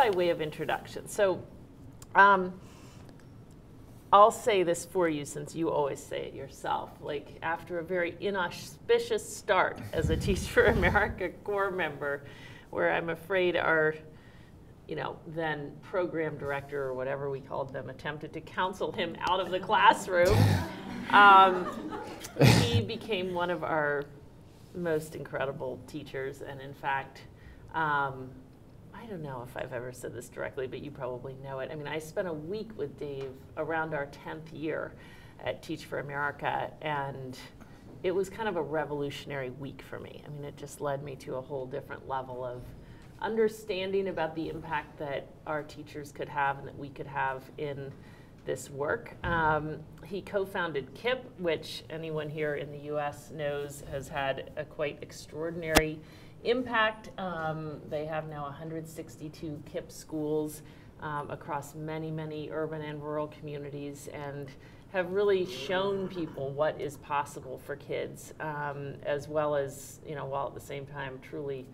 by way of introduction. So, um, I'll say this for you since you always say it yourself. Like, after a very inauspicious start as a Teach for America Corps member, where I'm afraid our you know, then program director or whatever we called them attempted to counsel him out of the classroom. Um, he became one of our most incredible teachers, and in fact, um, I don't know if I've ever said this directly, but you probably know it. I mean, I spent a week with Dave around our 10th year at Teach for America, and it was kind of a revolutionary week for me. I mean, it just led me to a whole different level of understanding about the impact that our teachers could have and that we could have in this work. Um, he co-founded KIPP, which anyone here in the U.S. knows has had a quite extraordinary impact. Um, they have now 162 KIPP schools um, across many, many urban and rural communities and have really shown people what is possible for kids, um, as well as, you know, while at the same time truly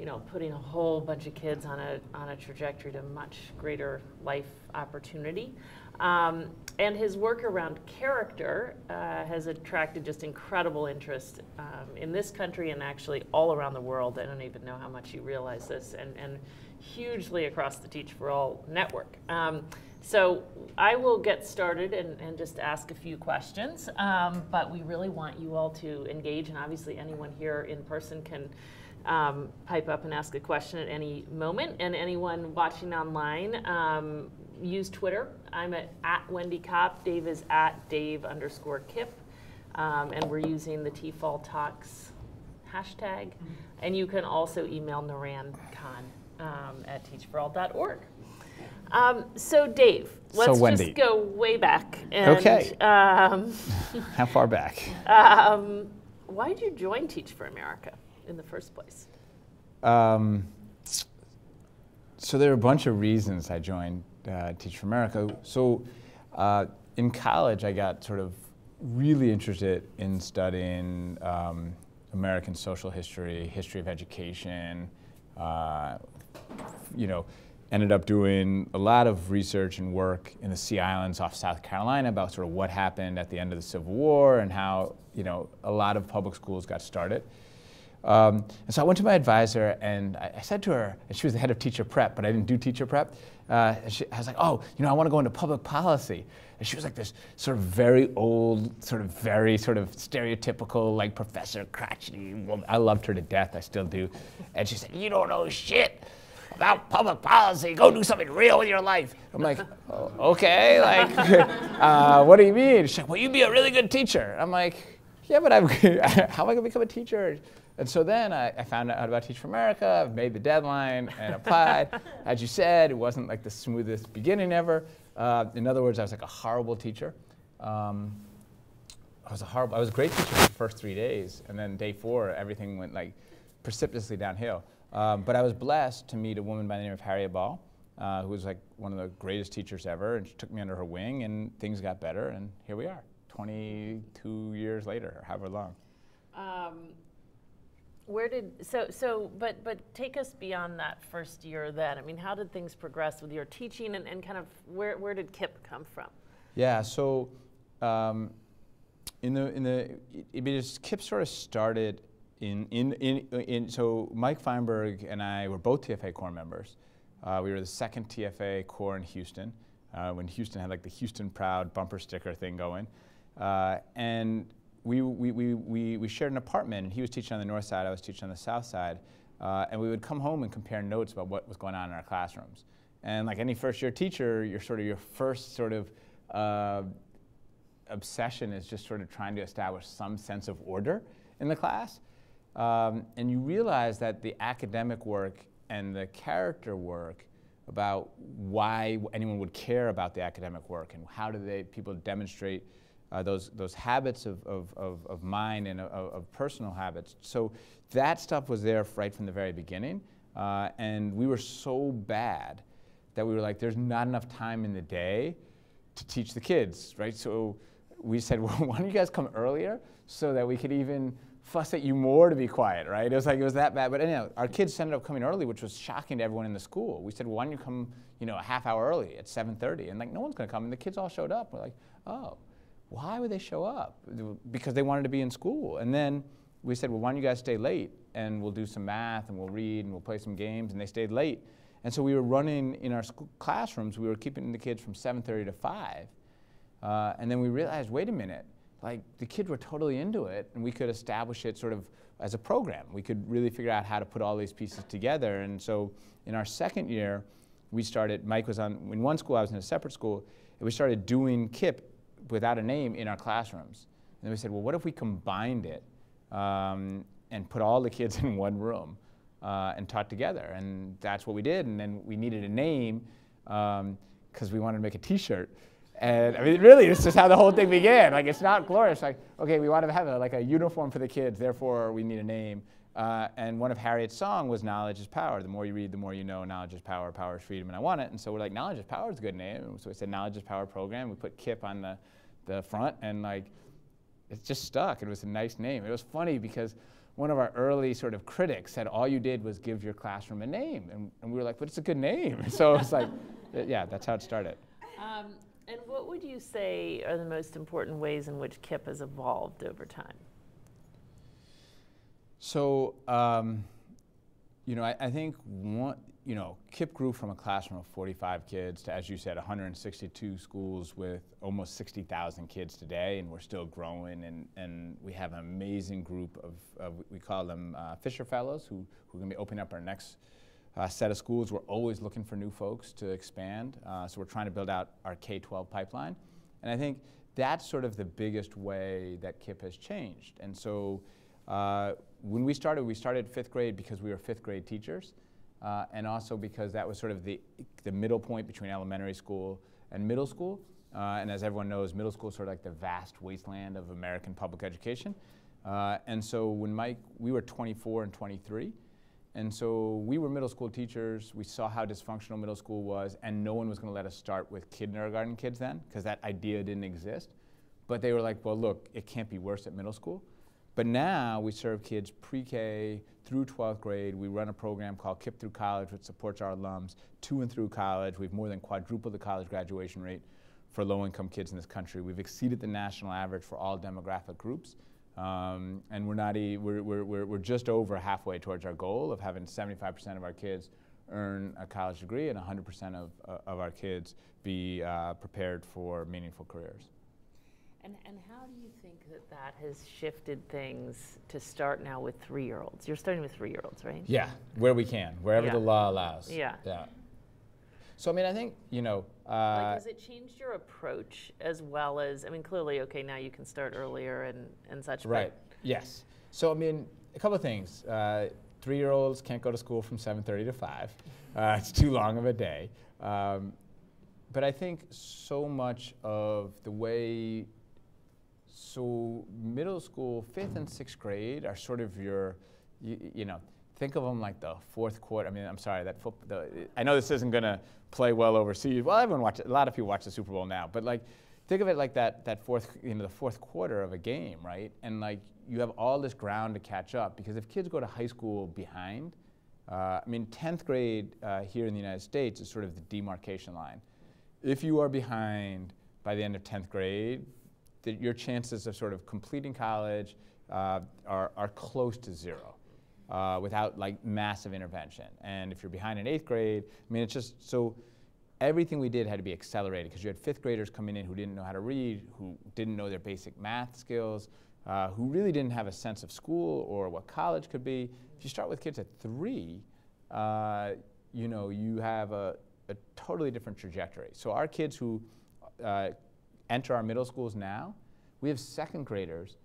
you know, putting a whole bunch of kids on a, on a trajectory to much greater life opportunity. Um, and his work around character uh, has attracted just incredible interest um, in this country and actually all around the world. I don't even know how much you realize this, and, and hugely across the Teach for All network. Um, so I will get started and, and, just ask a few questions, um, but we really want you all to engage, and obviously anyone here in person can um, pipe up and ask a question at any moment. And anyone watching online, um, use Twitter. I'm at, at Wendy Kopp. Dave is at Dave underscore Kipp. Um, and we're using the TFALL Talks hashtag. Mm-hmm. And you can also email Naran Khan um, at teachforall.org. Um, so, Dave, let's so just go way back. And, okay. Um, How far back? Um, why did you join Teach for America? in the first place? Um, so there are a bunch of reasons I joined uh, Teach for America. So uh, in college, I got sort of really interested in studying um, American social history, history of education. Uh, you know, ended up doing a lot of research and work in the Sea Islands off South Carolina about sort of what happened at the end of the Civil War and how you know a lot of public schools got started. Um, and so I went to my advisor and I, I, said to her, and she was the head of teacher prep, but I didn't do teacher prep. Uh, she, I was like, oh, you know, I want to go into public policy. And she was like this sort of very old, sort of very sort of stereotypical, like Professor crotchety woman. I loved her to death, I still do. And she said, you don't know shit about public policy. Go do something real with your life. I'm like, oh, okay, like, uh, what do you mean? She's like, well, you'd be a really good teacher. I'm like, yeah, but I'm, how am I going to become a teacher? And so then I, I, found out about Teach for America, I've made the deadline and applied. As you said, it wasn't like the smoothest beginning ever. Uh, in other words, I was like a horrible teacher. Um, I was a horrible, I was a great teacher for the first three days, and then day four, everything went like precipitously downhill. Um, but I was blessed to meet a woman by the name of Harriet Ball, uh, who was like one of the greatest teachers ever, and she took me under her wing, and things got better, and here we are, 22 years later, or however long. Um, where did so so but but take us beyond that first year then. I mean how did things progress with your teaching and, and kind of where, where did kipp come from? Yeah so um, in the in the it, it kipp sort of started in, in in in so mike feinberg and i were both tfa corps members. Uh, we were the second tfa corps in houston uh, when houston had like the houston proud bumper sticker thing going. Uh, and we, we, we, we, shared an apartment, and he was teaching on the north side, I was teaching on the south side, uh, and we would come home and compare notes about what was going on in our classrooms. And like any first year teacher, your sort of your first sort of uh, obsession is just sort of trying to establish some sense of order in the class. Um, and you realize that the academic work and the character work about why anyone would care about the academic work and how do they people demonstrate uh, those, those habits of, of, of, of mind and of, of, personal habits. So that stuff was there right from the very beginning. Uh, and we were so bad that we were like, there's not enough time in the day to teach the kids, right? So we said, well, why don't you guys come earlier so that we could even fuss at you more to be quiet, right? It was like it was that bad. But anyhow, our kids ended up coming early, which was shocking to everyone in the school. We said, well, why don't you come, you know, a half hour early at 7:30? And like, no one's going to come. And the kids all showed up. We're like, oh, why would they show up? Because they wanted to be in school. And then we said, well, why don't you guys stay late and we'll do some math and we'll read and we'll play some games. And they stayed late. And so we were running in our school classrooms. We were keeping the kids from 7:30 to 5. Uh, and then we realized, wait a minute like the kids were totally into it and we could establish it sort of as a program. We could really figure out how to put all these pieces together. And so in our second year, we started, Mike was on, in one school, I was in a separate school, and we started doing KIPP without a name in our classrooms. And then we said, well, what if we combined it um, and put all the kids in one room uh, and taught together? And that's what we did. And then we needed a name because um, we wanted to make a t-shirt. And I mean, really, this is how the whole thing began. Like, it's not glorious. Like, okay, we want to have a, like a uniform for the kids, therefore we need a name. Uh, and one of Harriet's song was "Knowledge is Power." The more you read, the more you know. Knowledge is power. Power is freedom, and I want it. And so we're like, "Knowledge is Power" is a good name. So we said "Knowledge is Power" program. We put KIPP on the, the front, and like, it just stuck. It was a nice name. It was funny because one of our early sort of critics said all you did was give your classroom a name, and, and we were like, "But it's a good name." so it's like, yeah, that's how it started. Um, and what would you say are the most important ways in which KIPP has evolved over time? So, um, you know, I, I, think one, you know, KIPP grew from a classroom of 45 kids to, as you said, 162 schools with almost 60,000 kids today, and we're still growing. And, and we have an amazing group of, of we call them uh, Fisher Fellows, who, who are going to be opening up our next uh, set of schools. We're always looking for new folks to expand. Uh, so we're trying to build out our K-12 pipeline. And I think that's sort of the biggest way that KIPP has changed. And so uh, when we started, we started fifth grade because we were fifth grade teachers. Uh, and also because that was sort of the, the middle point between elementary school and middle school. Uh, and as everyone knows, middle school is sort of like the vast wasteland of American public education. Uh, and so when Mike, we were 24 and 23, and so we were middle school teachers. We saw how dysfunctional middle school was, and no one was going to let us start with kindergarten kids then, because that idea didn't exist. But they were like, well, look, it can't be worse at middle school. But now we serve kids pre K through 12th grade. We run a program called KIPP Through College, which supports our alums to and through college. We've more than quadrupled the college graduation rate for low income kids in this country. We've exceeded the national average for all demographic groups. Um, and we're, not e- we're, we're, we're just over halfway towards our goal of having 75% of our kids earn a college degree and 100% of, uh, of our kids be uh, prepared for meaningful careers. And, and how do you think that that has shifted things to start now with three year olds? You're starting with three year olds, right? Yeah, where we can, wherever yeah. the law allows. Yeah. Yeah. So, I mean, I think, you know. Uh, like, has it changed your approach as well as, I mean, clearly, okay, now you can start earlier and, and such. Right, yes. So, I mean, a couple of things. Uh, three-year-olds can't go to school from 7.30 to 5. Uh, it's too long of a day. Um, but I think so much of the way, so middle school, fifth and sixth grade are sort of your, you, you know, think of them like the fourth quarter. I mean, I'm sorry, that foot, I know this isn't going to play well overseas. Well, everyone watches, a lot of people watch the Super Bowl now, but like, think of it like that, that fourth, you know, the fourth quarter of a game, right? And like, you have all this ground to catch up because if kids go to high school behind, uh, I mean, 10th grade uh, here in the United States is sort of the demarcation line. If you are behind by the end of 10th grade, the, your chances of sort of completing college uh, are, are close to zero uh, without like massive intervention. And if you're behind in eighth grade, I mean, it's just so everything we did had to be accelerated because you had fifth graders coming in who didn't know how to read, who didn't know their basic math skills, uh, who really didn't have a sense of school or what college could be. If you start with kids at three, uh, you know, you have a, a, totally different trajectory. So our kids who uh, enter our middle schools now, we have second graders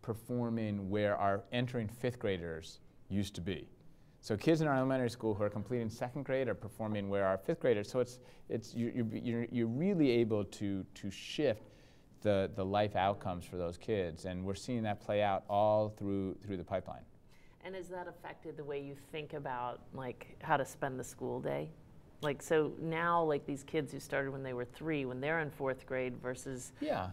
performing where our entering fifth graders used to be. So kids in our elementary school who are completing second grade are performing where our fifth graders. So it's it's you're, you're, you're really able to to shift the the life outcomes for those kids, and we're seeing that play out all through through the pipeline. And has that affected the way you think about like how to spend the school day? Like so now, like these kids who started when they were three, when they're in fourth grade versus yeah.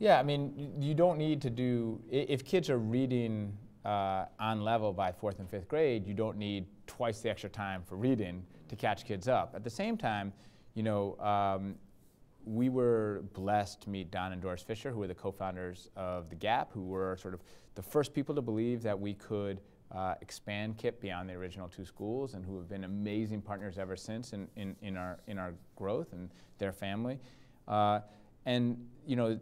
Yeah, I mean, you don't need to do, if kids are reading uh, on level by fourth and fifth grade, you don't need twice the extra time for reading to catch kids up. At the same time, you know, um, we were blessed to meet Don and Doris Fisher, who were the co-founders of The Gap, who were sort of the first people to believe that we could uh, expand KIPP beyond the original two schools and who have been amazing partners ever since in, in, in, our, in our growth and their family. Uh, and you know,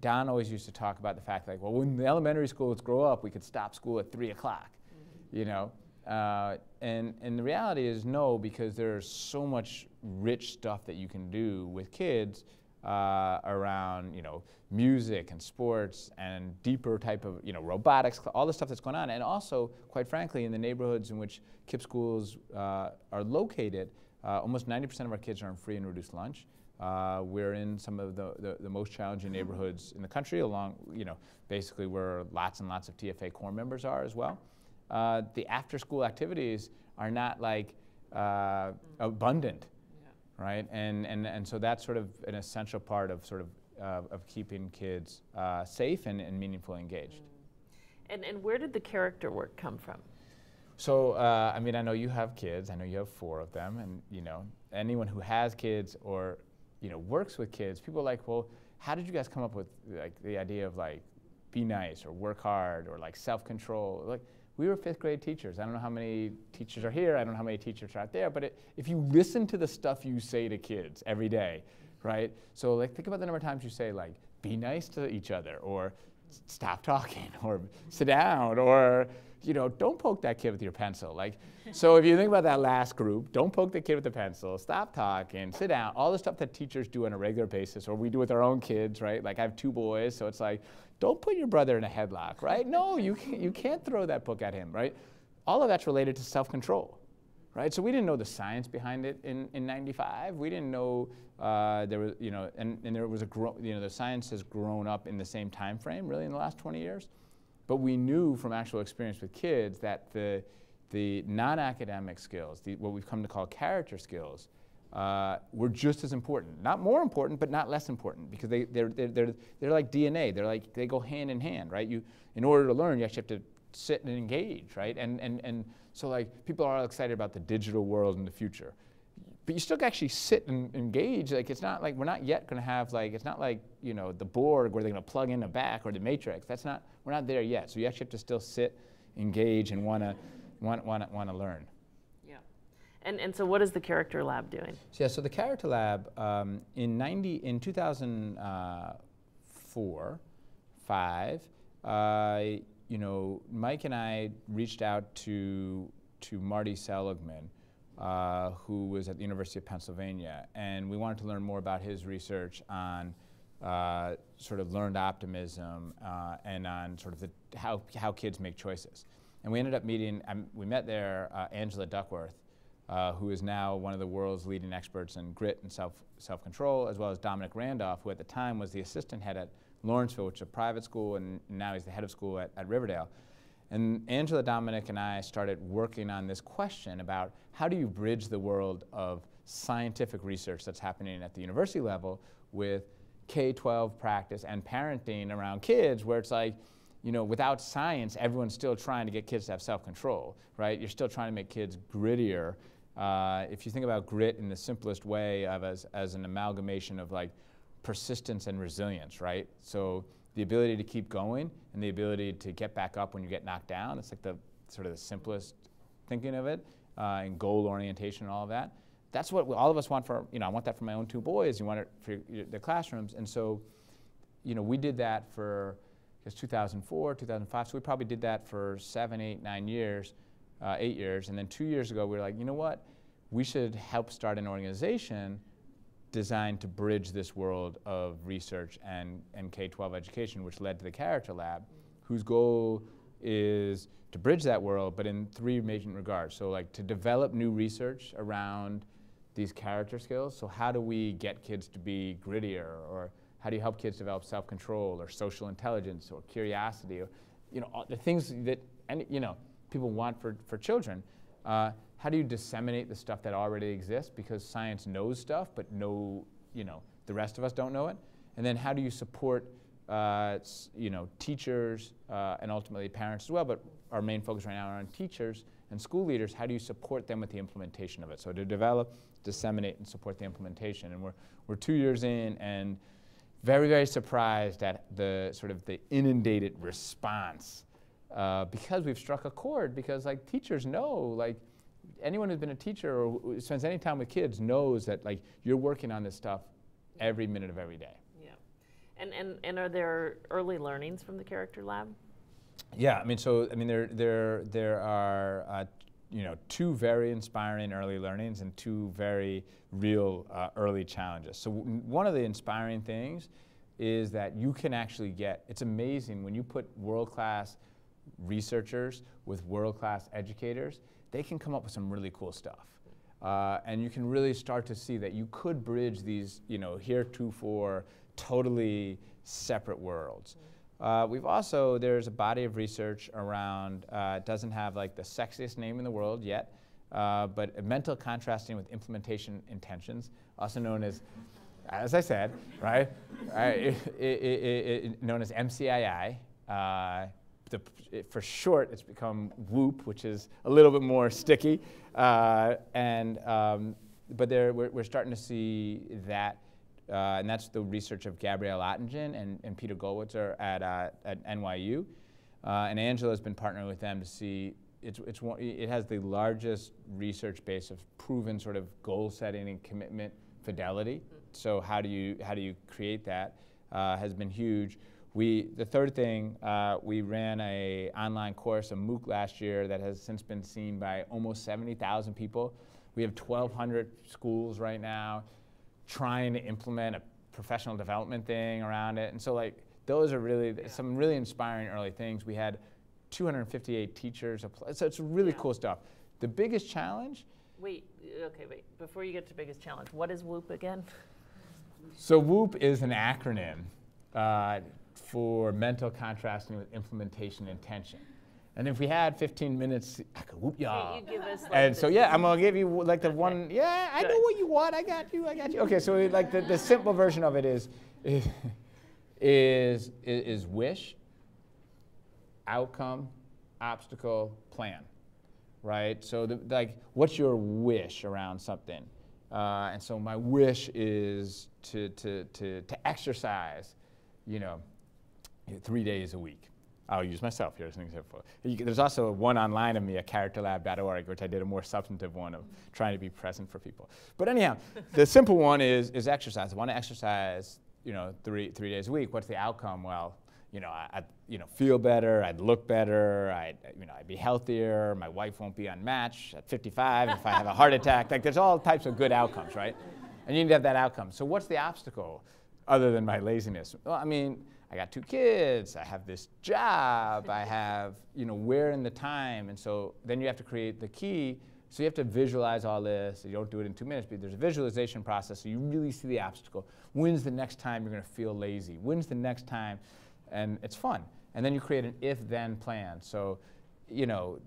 Don always used to talk about the fact like, well, when the elementary schools grow up, we could stop school at three o'clock, mm-hmm. you know. Uh, and and the reality is no, because there's so much rich stuff that you can do with kids uh, around you know music and sports and deeper type of you know robotics, all the stuff that's going on, and also quite frankly, in the neighborhoods in which KIPP schools uh, are located, uh, almost 90% of our kids are on free and reduced lunch. Uh, we're in some of the, the, the, most challenging neighborhoods in the country, along, you know, basically where lots and lots of TFA corps members are as well. Uh, the after school activities are not like uh, abundant, yeah. Right? And, and, and so that's sort of an essential part of sort of, uh, of keeping kids uh, safe and, and meaningfully engaged. Mm. And, and where did the character work come from? So, uh, I mean, I know you have kids. I know you have four of them, and you know, anyone who has kids or you know, works with kids, people are like, well, how did you guys come up with like the idea of like be nice or work hard or like self-control? Like we were fifth grade teachers. I don't know how many teachers are here. I don't know how many teachers are out there. But it, if you listen to the stuff you say to kids every day, right? So like think about the number of times you say like be nice to each other or stop talking or sit down or you know don't poke that kid with your pencil. Like so if you think about that last group don't poke the kid with the pencil. Stop talking. Sit down. All the stuff that teachers do on a regular basis or we do with our own kids right? Like i have two boys so it's like don't put your brother in a headlock right? No you can't, you can't throw that book at him right? All of that's related to self-control right? So we didn't know the science behind it in, in 95. We didn't know uh, there was, you know, and, and there was a, you know, the science has grown up in the same time frame really in the last 20 years. But we knew from actual experience with kids that the, the non-academic skills, the, what we've come to call character skills, uh, were just as important. Not more important, but not less important because they, they're, they're, they're, they're like DNA. They're like, they go hand in hand, right? You, in order to learn, you actually have to sit and engage, right? And, and, and so like people are all excited about the digital world in the future. But you still actually sit and engage. Like it's not like we're not yet going to have like it's not like you know the Borg where they're going to plug in the back or the Matrix. That's not we're not there yet. So you actually have to still sit, engage, and want to want want want to learn. Yeah, and and so what is the Character Lab doing? So, yeah, so the Character Lab um, in ninety in two thousand uh, five. Uh, you know, Mike and I reached out to, to Marty Seligman, uh, who was at the University of Pennsylvania, and we wanted to learn more about his research on uh, sort of learned optimism uh, and on sort of the, how, how kids make choices. And we ended up meeting, um, we met there uh, Angela Duckworth, uh, who is now one of the world's leading experts in grit and self, self-control, as well as Dominic Randolph, who at the time was the assistant head at Lawrenceville, which is a private school, and now he's the head of school at, at Riverdale. And Angela Dominic and I started working on this question about how do you bridge the world of scientific research that's happening at the university level with K-12 practice and parenting around kids where it's like, you know, without science, everyone's still trying to get kids to have self-control, right? You're still trying to make kids grittier. Uh, if you think about grit in the simplest way of as, as an amalgamation of like persistence and resilience, right? So the ability to keep going and the ability to get back up when you get knocked down. It's like the sort of the simplest thinking of it, uh, and goal orientation and all of that. That's what all of us want for, you know, I want that for my own two boys. You want it for the classrooms. And so, you know, we did that for, guess, 2004, 2005. So we probably did that for seven, eight, nine years, uh, eight years. And then two years ago, we were like, you know what? We should help start an organization designed to bridge this world of research and, and K-12 education, which led to the Character Lab, whose goal is to bridge that world, but in three major regards. So like to develop new research around these character skills. So how do we get kids to be grittier or how do you help kids develop self-control or social intelligence or curiosity or you know the things that and you know people want for, for children. Uh, how do you disseminate the stuff that already exists because science knows stuff, but no, you know, the rest of us don't know it? And then how do you support uh, you know, teachers uh, and ultimately parents as well, but our main focus right now are on teachers and school leaders. How do you support them with the implementation of it? So to develop, disseminate, and support the implementation. And we're, we're two years in and very, very surprised at the sort of the inundated response uh, because we've struck a chord because like teachers know like anyone who's been a teacher or spends any time with kids knows that like you're working on this stuff every minute of every day. Yeah. And, and, and are there early learnings from the Character Lab? Yeah, I mean, so I mean, there there there are uh, you know two very inspiring early learnings and two very real uh, early challenges. So w- one of the inspiring things is that you can actually get. It's amazing when you put world class researchers with world class educators. They can come up with some really cool stuff. Uh, and you can really start to see that you could bridge these, you know, heretofore totally separate worlds. Uh, we've also, there's a body of research around, uh, it doesn't have like the sexiest name in the world yet, uh, but mental contrasting with implementation intentions, also known as, as I said, right, uh, i- i- i- i- known as MCII. The, it- for short, it's become WOOP, which is a little bit more sticky. Uh, and, um, but there, we're, we're starting to see that uh, and that's the research of Gabriele Oettingen and, and Peter Gollwitzer at, uh, at NYU. Uh, and Angela has been partnering with them to see, it's, it's one, it has the largest research base of proven sort of goal setting and commitment fidelity. So how do you, how do you create that uh, has been huge. We, the third thing, uh, we ran a online course, a MOOC last year that has since been seen by almost 70,000 people. We have 1,200 schools right now trying to implement a professional development thing around it. And so like those are really some really inspiring early things. We had 258 teachers apply. So it's really Yeah. cool stuff. The biggest challenge, Wait, okay, wait. Before you get to biggest challenge, what is WOOP again? so WOOP is an acronym uh, for mental contrasting with implementation intention. And if we had 15 minutes, I could whoop y'all. Can't you give us like And so yeah, I'm gonna give you like the Okay. one. Yeah, I know what you want. I got you. I got you. Okay, so like the, the simple version of it is, is is is wish, outcome, obstacle, plan, right? So the, like, what's your wish around something? Uh, and so my wish is to to to to exercise, you know, three days a week. I'll use myself here as an example. You there's also one online of me at characterlab.org, which I did a more substantive one of trying to be present for people. But anyhow, the simple one is, is exercise. I want to exercise, you know, three, three days a week. What's the outcome? Well, you know, I, I'd, you know, feel better, I'd look better, I'd, you know, I'd be healthier, my wife won't be unmatched at 55 if I have a heart attack. Like there's all types of good outcomes, right? And you need to have that outcome. So what's the obstacle other than my laziness? Well, I mean, I got two kids, I have this job, I have, you know, where in the time? And so then you have to create the key. So you have to visualize all this. You don't do it in two minutes, but there's a visualization process so you really see the obstacle. When's the next time you're going to feel lazy? When's the next time? And it's fun. And then you create an if then plan. So, you know,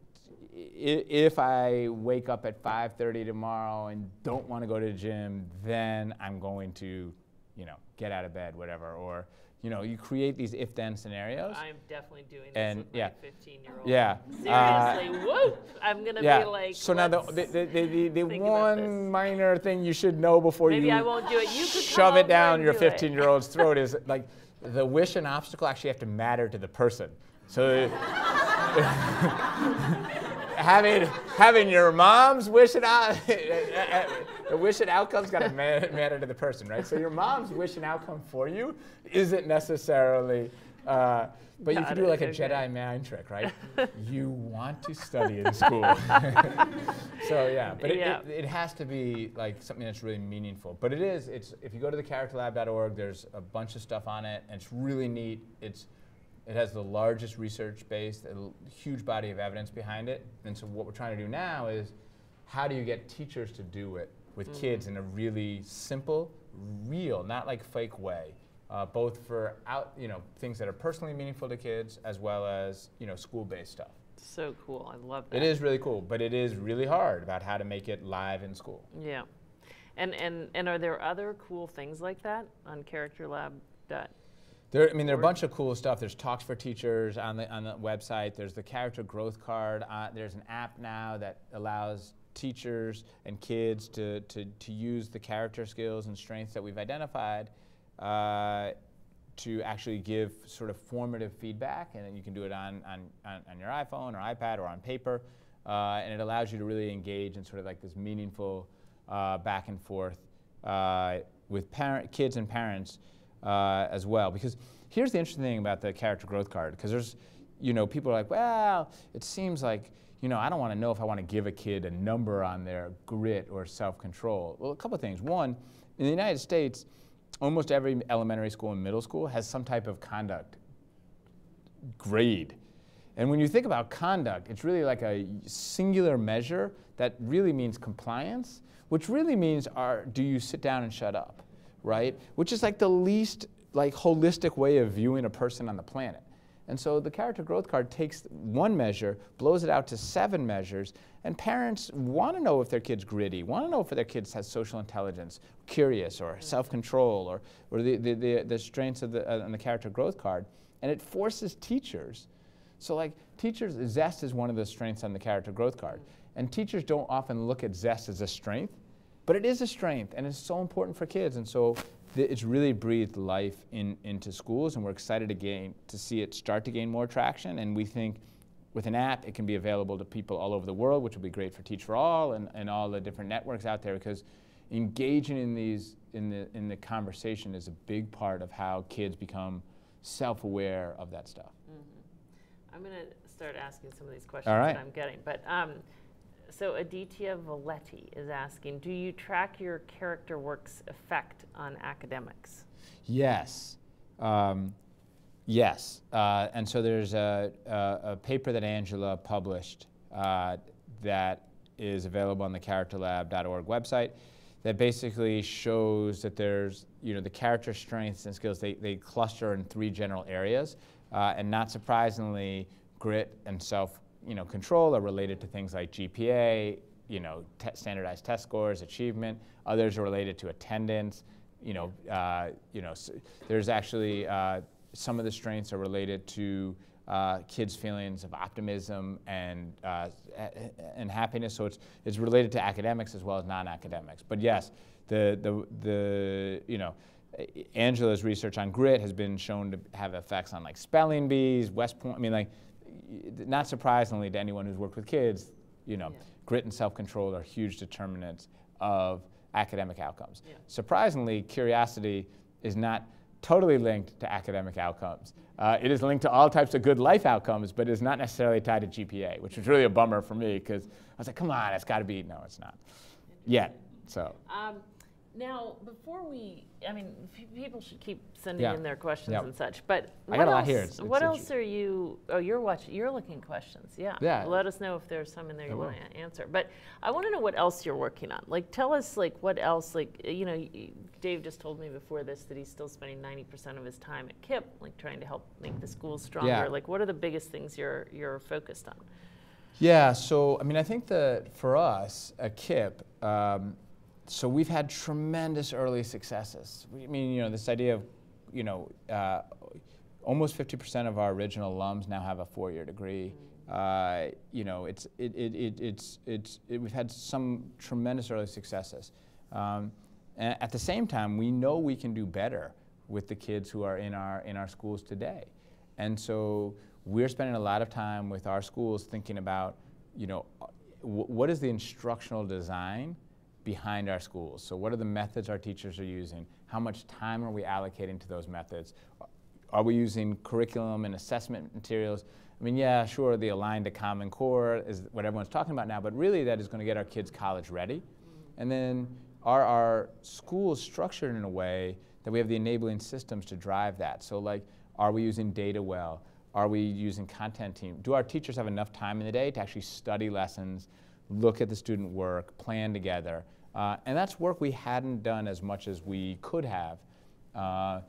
if I wake up at 5:30 tomorrow and don't want to go to the gym, then I'm going to, you know, get out of bed, whatever. Or, you know, you create these if-then scenarios. I'm definitely doing this And, with yeah. my 15 year old. Yeah. uh, Seriously, whoop! I'm gonna yeah. be like. so now the the, the, the, the think about this. one minor thing you should know before Maybe you I won't do it. You could shove it down your do 15 year old's throat is like the wish and obstacle actually have to matter to the person. So having having your mom's wish and out, the wish and outcome's got to ma- matter to the person, right? So your mom's wish and outcome for you isn't necessarily. Uh, but you can do like a okay. Jedi mind trick, right? you want to study in school. so yeah, but it, Yeah. it, it has to be like something that's really meaningful. But it is. It's if you go to the characterlab.org, there's a bunch of stuff on it, and it's really neat. It's it has the largest research base, a huge body of evidence behind it. And so what we're trying to do now is, how do you get teachers to do it with kids in a really simple, real, not like fake way, uh, both for out you know things that are personally meaningful to kids as well as you know school-based stuff. So cool. I love that. It is really cool, but it is really hard about how to make it live in school. Yeah. And and and are there other cool things like that on Character Lab? Dot There, I mean, there are a bunch of cool stuff. There's talks for teachers on the on the website. There's the character growth card. Uh, there's an app now that allows teachers and kids to, to, to use the character skills and strengths that we've identified uh, to actually give sort of formative feedback. And you can do it on, on, on, on your iPhone or iPad or on paper. Uh, and it allows you to really engage in sort of like this meaningful uh, back and forth uh, with parent, kids and parents uh, as well. Because here's the interesting thing about the character growth card, because there's, you know, people are like, well, it seems like, you know, I don't want to know if I want to give a kid a number on their grit or self-control. Well, a couple of things. One, in the United States, almost every elementary school and middle school has some type of conduct grade. And when you think about conduct, it's really like a singular measure that really means compliance, which really means are, do you sit down and shut up? right? Which is like the least like holistic way of viewing a person on the planet. And so the character growth card takes one measure, blows it out to seven measures, and parents want to know if their kid's gritty, want to know if their kid has social intelligence, curious, or self-control, or, or the, the, the, the strengths of the, uh, on the character growth card. And it forces teachers. So like teachers, zest is one of the strengths on the character growth card. And teachers don't often look at zest as a strength. But it is a strength, and it's so important for kids. And so it's really breathed life in, into schools, and we're excited to, gain, to see it start to gain more traction. And we think with an app, it can be available to people all over the world, which will be great for Teach for All and, and all the different networks out there because engaging in, these, in, the, in the conversation is a big part of how kids become self-aware of that stuff. Mm -hmm. I'm going to start asking some of these questions that I'm getting. But um, so Aditya Valetti is asking, do you track your character work's effect on academics? Yes. Um, yes. Uh, and so there's a, a, a, paper that Angela published uh, that is available on the characterlab.org website that basically shows that there's, you know, the character strengths and skills, they, they cluster in three general areas. Uh, and not surprisingly, grit and self you know, control are related to things like GPA, you know, standardized test scores, achievement. Others are related to attendance. You know, uh, you know, there's actually uh, some of the strengths are related to uh, kids' feelings of optimism and uh, and happiness. So it's it's related to academics as well as non-academics. But yes, the the the you know. Angela's research on grit has been shown to have effects on like spelling bees, West Point. I mean, like not surprisingly to anyone who's worked with kids, you know, yeah. grit and self-control are huge determinants of academic outcomes. Yeah. Surprisingly, curiosity is not totally linked to academic outcomes. Uh, it is linked to all types of good life outcomes, but is not necessarily tied to GPA, which was really a bummer for me because I was like, come on, it's got to be. No, it's not. Yet. So. Um, now, before we, I mean, people should keep sending yeah. in their questions yep. and such. But I got a lot here. It's, what else are you? Oh, you're watching. You're looking questions. Yeah. Yeah. Let us know if there's some in there you want to answer. But I want to know what else you're working on. Like, tell us, like, what else? Like, you know, Dave just told me before this that he's still spending 90% of his time at KIPP, like, trying to help make the schools stronger. Yeah. Like, what are the biggest things you're you're focused on? Yeah. So, I mean, I think that for us at KIPP. Um, so we've had tremendous early successes. I mean, you know, this idea of, you know, uh, almost 50% of our original alums now have a four-year degree. Uh, you know, it's, it, it, it, it's, it's, it, we've had some tremendous early successes. Um, and at the same time, we know we can do better with the kids who are in our, in our schools today. And so we're spending a lot of time with our schools thinking about, you know, what is the instructional design behind our schools. So what are the methods our teachers are using? How much time are we allocating to those methods? Are we using curriculum and assessment materials? I mean, yeah, sure, the aligned to Common Core is what everyone's talking about now, but really that is going to get our kids college ready. And then are our schools structured in a way that we have the enabling systems to drive that? So like, are we using data well? Are we using content team? Do our teachers have enough time in the day to actually study lessons, look at the student work, plan together? Uh, and that's work we hadn't done as much as we could have uh,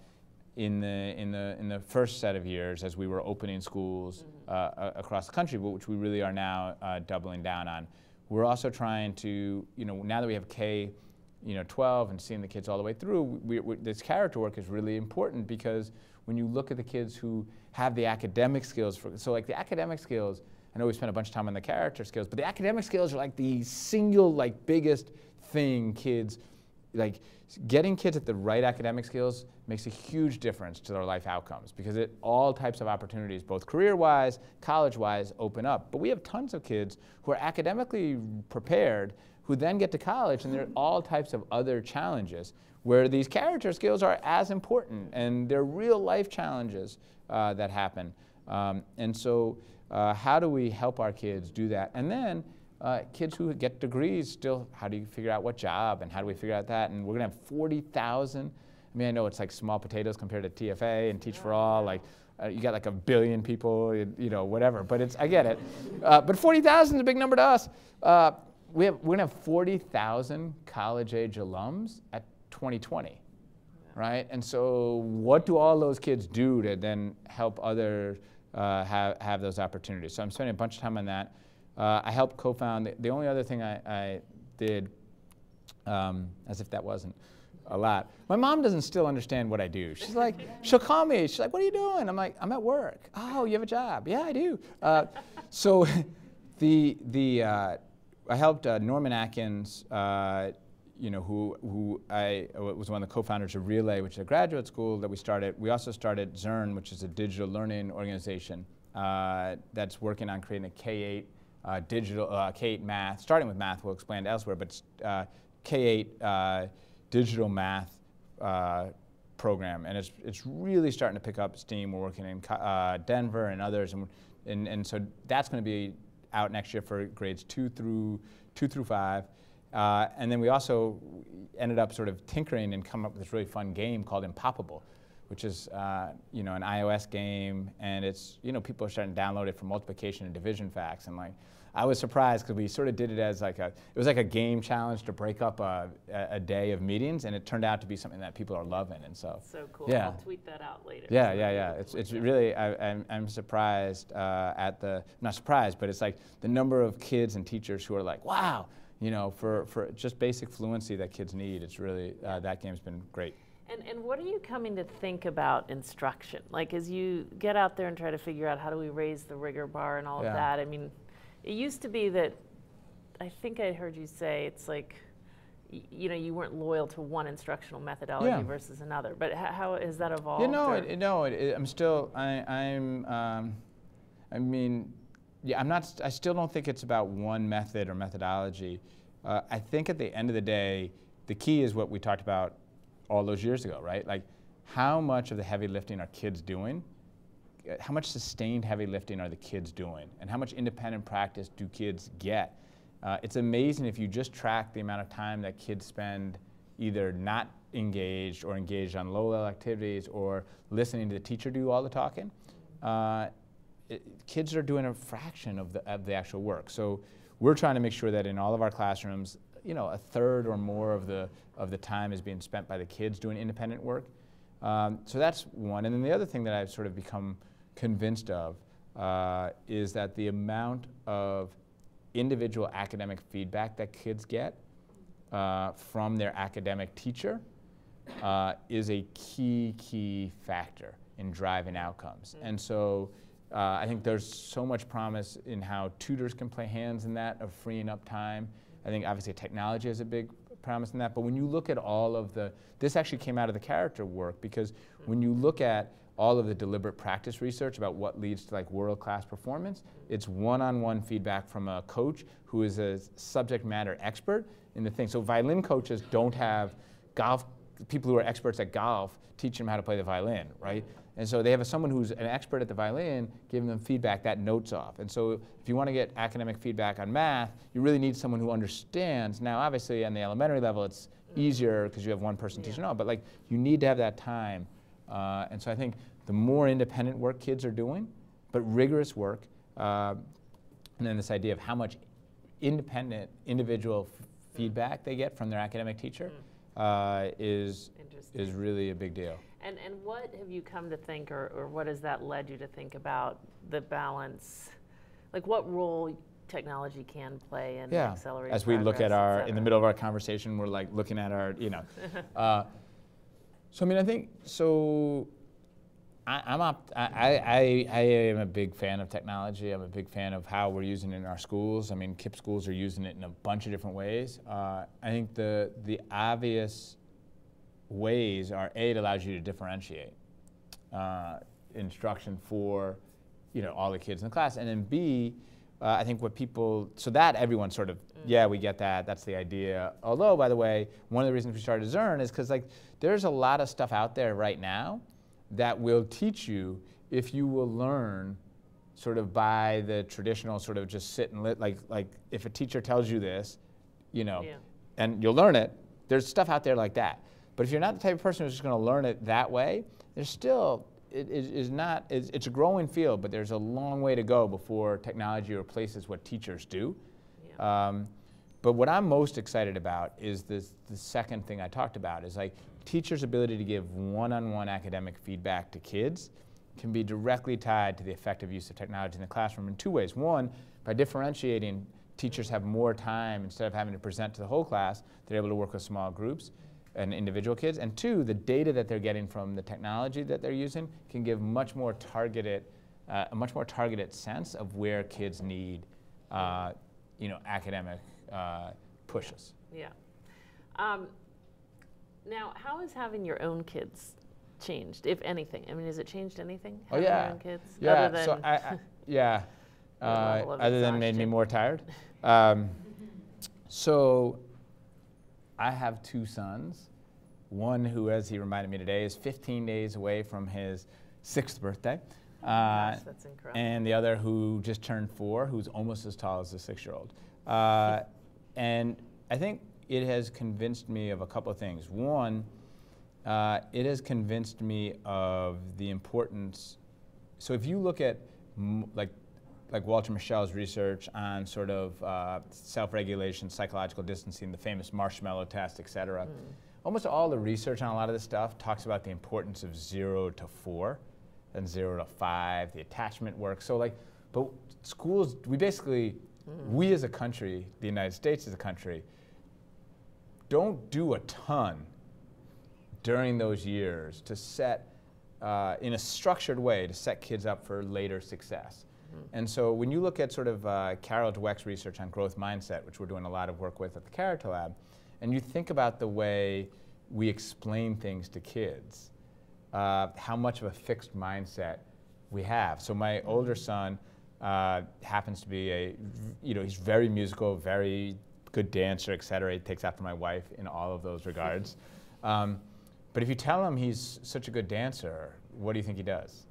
in, the, in, the, in the first set of years as we were opening schools mm -hmm. uh, across the country, but which we really are now uh, doubling down on. We're also trying to, you know, now that we have K, you know 12 and seeing the kids all the way through, we, we, this character work is really important because when you look at the kids who have the academic skills, for, so like the academic skills, I know we spent a bunch of time on the character skills, but the academic skills are like the single like biggest thing kids like getting kids at the right academic skills makes a huge difference to their life outcomes because it all types of opportunities both career-wise college-wise open up. But we have tons of kids who are academically prepared who then get to college and there are all types of other challenges where these character skills are as important and they're real life challenges uh, that happen. Um, and so uh, how do we help our kids do that? And then uh, kids who get degrees still, how do you figure out what job and how do we figure out that? And we're going to have 40,000. I mean, I know it's like small potatoes compared to TFA and Teach for All. Like, uh, you got like a billion people, you know, whatever. But it's, I get it. Uh, but 40,000 is a big number to us. Uh, we have, we're going to have 40,000 college age alums at 2020, right? And so, what do all those kids do to then help others uh, have, have those opportunities? So, I'm spending a bunch of time on that. Uh, I helped co-found. The, the, only other thing I, I did, um, as if that wasn't a lot. My mom doesn't still understand what I do. She's like, she'll call me. She's like, "What are you doing?" I'm like, "I'm at work." Oh, you have a job? Yeah, I do. Uh, so, the the uh, I helped uh, Norman Atkins. Uh, you know, who, who I was one of the co-founders of Relay, which is a graduate school that we started. We also started Zearn, which is a digital learning organization uh, that's working on creating a K-8 uh, digital uh, K8 math, starting with math, we'll explain elsewhere, but uh, K8 uh, digital math uh, program, and it's it's really starting to pick up steam. We're working in uh, Denver and others, and, and and so that's going to be out next year for grades two through two through five. and then we also ended up sort of tinkering and coming up with this really fun game called Impoppable, which is uh, you know an iOS game, and it's you know people are starting to download it for multiplication and division facts, and like I was surprised because we sort of did it as like a, it was like a game challenge to break up a, a, day of meetings, and it turned out to be something that people are loving, and so. So cool. Yeah. I'll tweet that out later. Yeah, yeah, yeah. It's, it's really, I, am I'm, I'm surprised uh, at the, not surprised, but it's like the number of kids and teachers who are like, wow, you know, for, for just basic fluency that kids need, it's really, uh, that game's been great. And, and what are you coming to think about instruction? Like as you get out there and try to figure out how do we raise the rigor bar and all yeah. of that, I mean, it used to be that, I think I heard you say it's like, you know, you weren't loyal to one instructional methodology yeah. versus another. But how has that evolved? You know, it, no, it, it, I'm still, I, I'm, um, I mean, yeah, I'm not, I still don't think it's about one method or methodology. Uh, I think at the end of the day, the key is what we talked about all those years ago, right? Like, how much of the heavy lifting are kids doing? How much sustained heavy lifting are the kids doing? And how much independent practice do kids get? Uh, it's amazing if you just track the amount of time that kids spend either not engaged or engaged on low level activities or listening to the teacher do all the talking. Uh, it, kids are doing a fraction of the, of the actual work. So we're trying to make sure that in all of our classrooms, you know, a third or more of the, of the time is being spent by the kids doing independent work. Um, so that's one. And then the other thing that I've sort of become convinced of uh, is that the amount of individual academic feedback that kids get uh, from their academic teacher uh, is a key, key factor in driving outcomes. Mm-hmm. And so uh, I think there's so much promise in how tutors can play hands in that of freeing up time. I think obviously technology has a big promise in that. But when you look at all of the, this actually came out of the character work because mm-hmm. when you look at all of the deliberate practice research about what leads to like world-class performance. It's one-on-one feedback from a coach who is a subject matter expert in the thing. So violin coaches don't have golf people who are experts at golf teach them how to play the violin, right? And so they have a, someone who's an expert at the violin giving them feedback that notes off. And so if you want to get academic feedback on math, you really need someone who understands. Now, obviously, on the elementary level, it's easier because you have one person yeah. teaching all, but like you need to have that time uh, and so I think the more independent work kids are doing, but rigorous work, uh, and then this idea of how much independent individual feedback they get from their academic teacher mm. uh, is is really a big deal. And and what have you come to think, or, or what has that led you to think about the balance? Like, what role technology can play and yeah. accelerate As we look at our, in the middle of our conversation, we're like looking at our, you know. uh, so I mean, I think so. I, I'm opt- I, I, I am a big fan of technology. I'm a big fan of how we're using it in our schools. I mean, KIPP schools are using it in a bunch of different ways. Uh, I think the the obvious ways are a it allows you to differentiate uh, instruction for you know all the kids in the class, and then b uh, I think what people so that everyone sort of yeah we get that that's the idea. Although by the way, one of the reasons we started Zearn is because like there's a lot of stuff out there right now that will teach you if you will learn sort of by the traditional sort of just sit and lit like like if a teacher tells you this, you know, Yeah. and you'll learn it. There's stuff out there like that. But if you're not the type of person who's just going to learn it that way, there's still it is not it's, it's a growing field, but there's a long way to go before technology replaces what teachers do. Yeah. Um, but what I'm most excited about is this, the second thing I talked about is like teachers' ability to give one-on-one academic feedback to kids can be directly tied to the effective use of technology in the classroom in two ways. One, by differentiating, teachers have more time instead of having to present to the whole class, they're able to work with small groups and individual kids. And two, the data that they're getting from the technology that they're using can give much more targeted, uh, a much more targeted sense of where kids need, uh, you know, academic uh, pushes. Yeah. Um, now, how has having your own kids changed, if anything? I mean, has it changed anything? Oh having yeah, Your own kids, yeah. Other than so I, I yeah, uh, other than made me more tired. Um, so I have two sons. One who, as he reminded me today, is 15 days away from his sixth birthday. Uh, Gosh, that's incredible. and the other who just turned four, who's almost as tall as the six-year-old. Uh, and I think it has convinced me of a couple of things. One, uh, it has convinced me of the importance. So if you look at m- like like Walter Mischel's research on sort of uh, self-regulation, psychological distancing, the famous marshmallow test, et cetera, almost all the research on a lot of this stuff talks about the importance of zero to four and zero to five, the attachment work. So like, but schools, we basically, we as a country, the United States as a country, don't do a ton during those years to set, uh, in a structured way, to set kids up for later success. And so when you look at sort of uh, Carol Dweck's research on growth mindset, which we're doing a lot of work with at the Character Lab, and you think about the way we explain things to kids, uh, how much of a fixed mindset we have. So my older son uh, happens to be a, you know, he's very musical, very good dancer, et cetera. He takes after my wife in all of those regards. Um, but if you tell him he's such a good dancer, what do you think he does?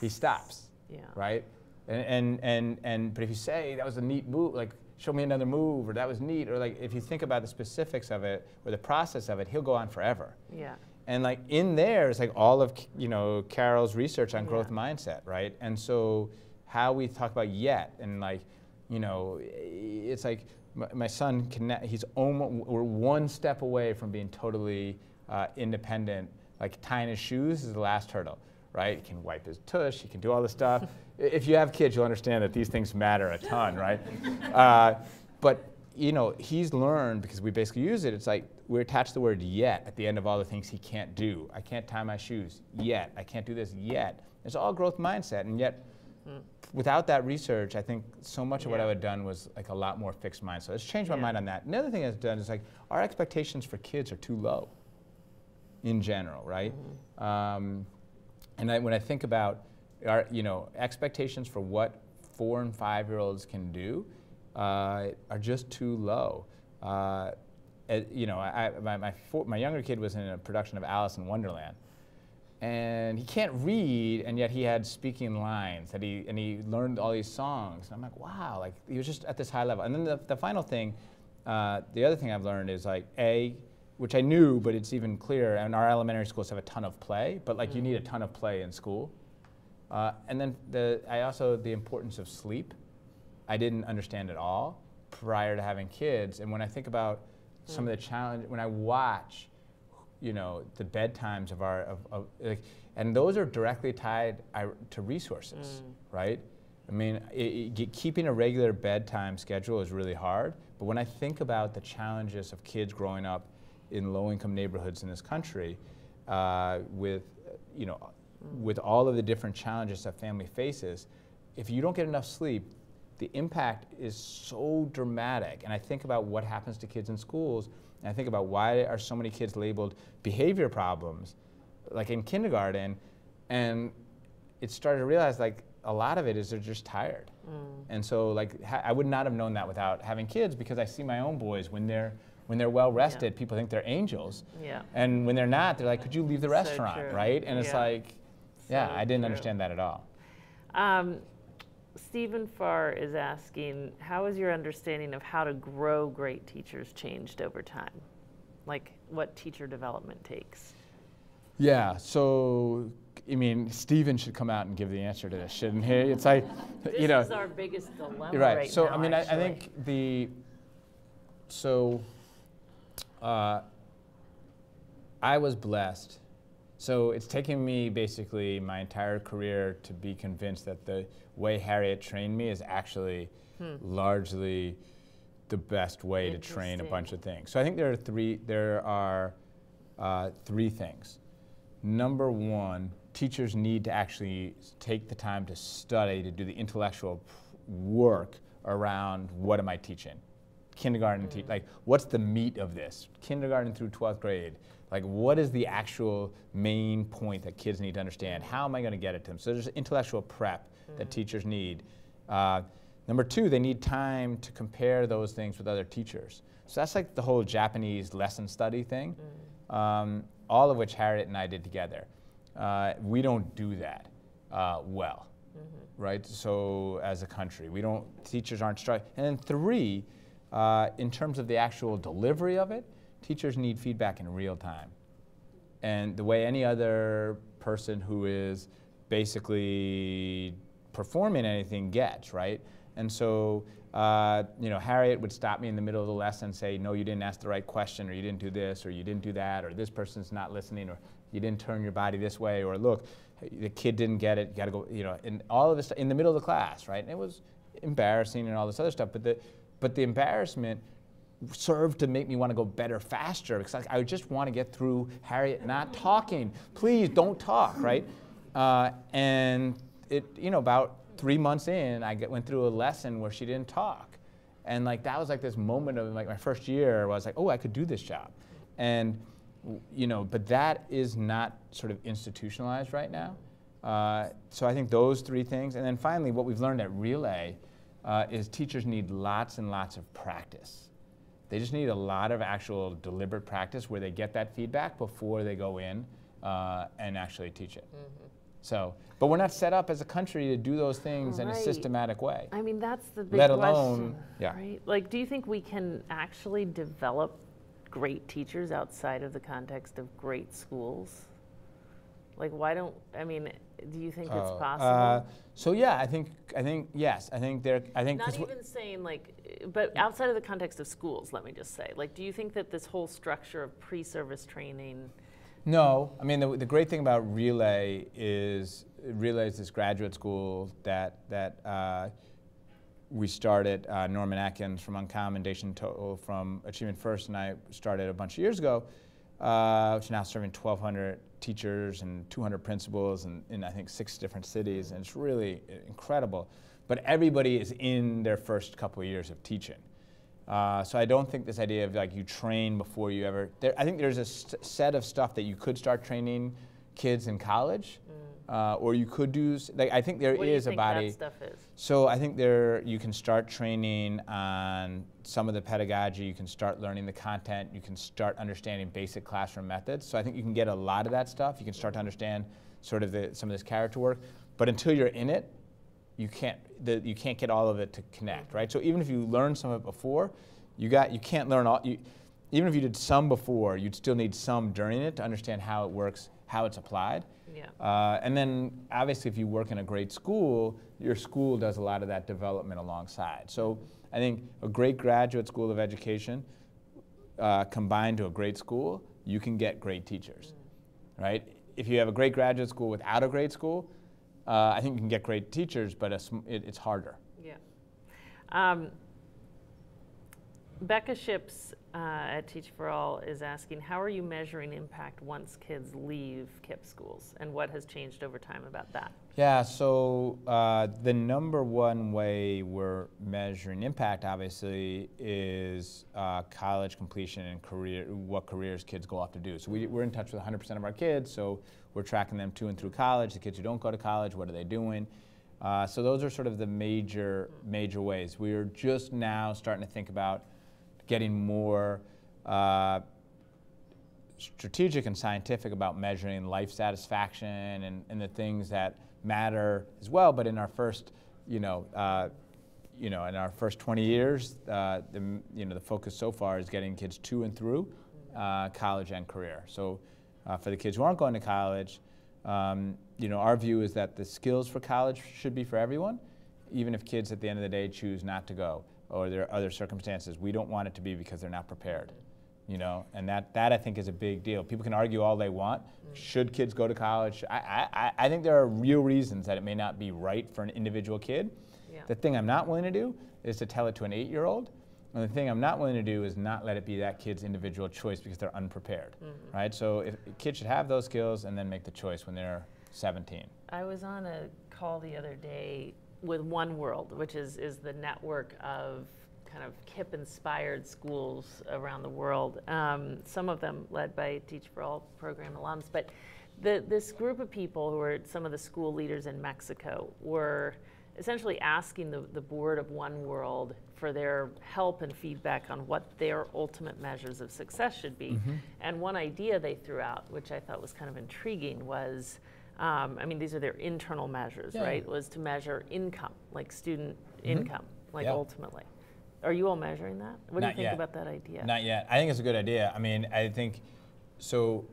He stops yeah. right? And, and, and, and, but if you say that was a neat move, like show me another move, or that was neat, or like if you think about the specifics of it or the process of it, he'll go on forever. Yeah. And like in there is like all of you know Carol's research on growth Yeah. mindset, right? And so how we talk about yet and like you know it's like my, my son can he's almost we're one step away from being totally uh, independent. Like tying his shoes is the last hurdle, right? He can wipe his tush, he can do all this stuff. If you have kids, you'll understand that these things matter a ton, right? Uh, but you know, he's learned because we basically use it. It's like we attach the word yet at the end of all the things he can't do. I can't tie my shoes yet. I can't do this yet. It's all growth mindset, and yet without that research, I think so much of what I Yeah. would have done was like a lot more fixed mind. So it's changed my Yeah. mind on that. Another thing I've done is like our expectations for kids are too low in general, right? Um, and I, when I think about our, you know, expectations for what four and five year olds can do uh, are just too low. Uh, you know, I- my, my, four, my younger kid was in a production of Alice in Wonderland. And he can't read, and yet he had speaking lines that he, and he learned all these songs. And I'm like, wow, like he was just at this high level. And then the, the final thing, uh, the other thing I've learned is like, A, which I knew, but it's even clearer, and our elementary schools have a ton of play, but like you mm. need a ton of play in school. Uh, and then the, I also, the importance of sleep, I didn't understand at all prior to having kids. And when I think about mm. some of the challenge, when I watch, you know, the bedtimes of our, of, of like, and those are directly tied I, to resources, mm. right? I mean, it, it, keeping a regular bedtime schedule is really hard. But when I think about the challenges of kids growing up in low-income neighborhoods in this country, uh, with you know, with all of the different challenges that family faces, if you don't get enough sleep, the impact is so dramatic. And I think about what happens to kids in schools, and I think about why are so many kids labeled behavior problems, like in kindergarten, and it started to realize like a lot of it is they're just tired. Mm. And so like I would not have known that without having kids because I see my own boys when they're when they're well rested, yeah. people think they're angels. Yeah. And when they're not, they're like, could you leave the restaurant, so right? And it's like, yeah, I didn't true. understand that at all. Um, Steven Farr is asking, how has your understanding of how to grow great teachers changed over time? Like what teacher development takes? Yeah, so I mean, Steven should come out and give the answer to this, shouldn't he? It's like, you know. This is our biggest dilemma right. right so now, I mean, I, I, think the so uh, I was blessed. So it's taken me basically my entire career to be convinced that the way Harriet trained me is actually hmm. largely the best way to train a bunch of things. So I think there are three. There are uh, three things. Number one, teachers need to actually take the time to study to do the intellectual work around what am I teaching kindergarten mm. like what's the meat of this kindergarten through 12th grade like what is the actual main point that kids need to understand how am i going to get it to them so there's intellectual prep mm. that teachers need uh, number two they need time to compare those things with other teachers so that's like the whole japanese lesson study thing mm. um, all of which harriet and i did together uh, we don't do that uh, well mm-hmm. right so as a country we don't teachers aren't struck and then three uh, in terms of the actual delivery of it, teachers need feedback in real time. And the way any other person who is basically performing anything gets, right? And so, uh, you know, Harriet would stop me in the middle of the lesson and say, no, you didn't ask the right question, or you didn't do this, or you didn't do that, or this person's not listening, or you didn't turn your body this way, or look, the kid didn't get it, you gotta go, you know, and all of this in the middle of the class, right? And it was embarrassing and all this other stuff, but the, but the embarrassment served to make me want to go better faster because I, just want to get through Harriet not talking. Please don't talk, right? Uh, and it, you know, about three months in, I get, went through a lesson where she didn't talk. And like that was like this moment of like my first year where I was like, oh, I could do this job. And you know, but that is not sort of institutionalized right now. Uh, so I think those three things. And then finally, what we've learned at Relay uh, is teachers need lots and lots of practice. They just need a lot of actual deliberate practice where they get that feedback before they go in uh, and actually teach it. Mm-hmm. So, but we're not set up as a country to do those things right. in a systematic way. I mean, that's the big Let alone, question, yeah. Right? Like, do you think we can actually develop great teachers outside of the context of great schools? Like, why don't, I mean, do you think it's oh, possible? Uh, so yeah, I think, I think, yes, I think there, I think. Not even saying like, but outside of the context of schools, let me just say, like, do you think that this whole structure of pre-service training? No, I mean, the, the great thing about Relay is, Relay is this graduate school that, that uh, we started, uh, Norman Atkins from Uncommon, Dacia Toll from Achievement First, and I started a bunch of years ago, uh, which is now serving 1,200 teachers and 200 principals in, in, I think six different cities, and it's really incredible. But everybody is in their first couple of years of teaching. Uh, so I don't think this idea of like you train before you ever. There, I think there's a set of stuff that you could start training kids in college, uh, or you could do like I think there what is a body. So I think there you can start training on some of the pedagogy. You can start learning the content. You can start understanding basic classroom methods. So I think you can get a lot of that stuff. You can start to understand sort of the, some of this character work. But until you're in it, you can't the, you can't get all of it to connect, right? So even if you learn some of it before, you got you can't learn all. You, even if you did some before, you'd still need some during it to understand how it works, how it's applied. Yeah. Uh, and then obviously, if you work in a great school, your school does a lot of that development alongside. So I think a great graduate school of education uh, combined to a great school, you can get great teachers, mm. right? If you have a great graduate school without a great school, Uh, I think you can get great teachers, but it, it's harder. Yeah. Um, Becca Ships uh, at Teach for All is asking, how are you measuring impact once kids leave KIPP schools, and what has changed over time about that? Yeah, so uh, the number one way we're measuring impact, obviously, is uh, college completion and career, what careers kids go off to do. So we, we're in touch with 100% of our kids, so we're tracking them to and through college. The kids who don't go to college, what are they doing? Uh, so those are sort of the major, major ways. We're just now starting to think about getting more uh, strategic and scientific about measuring life satisfaction and, and, the things that matter as well. But in our first, you know, uh, you know, in our first 20 years, uh, the, you know, the focus so far is getting kids to and through uh, college and career. So uh, for the kids who aren't going to college, um, you know, our view is that the skills for college should be for everyone, even if kids at the end of the day choose not to go or there are other circumstances. We don't want it to be because they're not prepared. You know, and that, that I think is a big deal. People can argue all they want. Mm. Should kids go to college? I, I, I think there are real reasons that it may not be right for an individual kid. Yeah. The thing I'm not willing to do is to tell it to an eight year old. And the thing I'm not willing to do is not let it be that kid's individual choice because they're unprepared, mm-hmm. right? So if kids should have those skills and then make the choice when they're 17. I was on a call the other day with One World, which is, is the network of kind of KIPP inspired schools around the world, um, some of them led by Teach for All program alums. But the, this group of people who are some of the school leaders in Mexico were essentially asking the, the board of One World for their help and feedback on what their ultimate measures of success should be. Mm-hmm. And one idea they threw out, which I thought was kind of intriguing, was um, I mean, these are their internal measures, yeah. right? Was to measure income, like student mm-hmm. income, like yeah. ultimately. Are you all measuring that? What Not do you think yet. about that idea? Not yet. I think it's a good idea. I mean, I think so.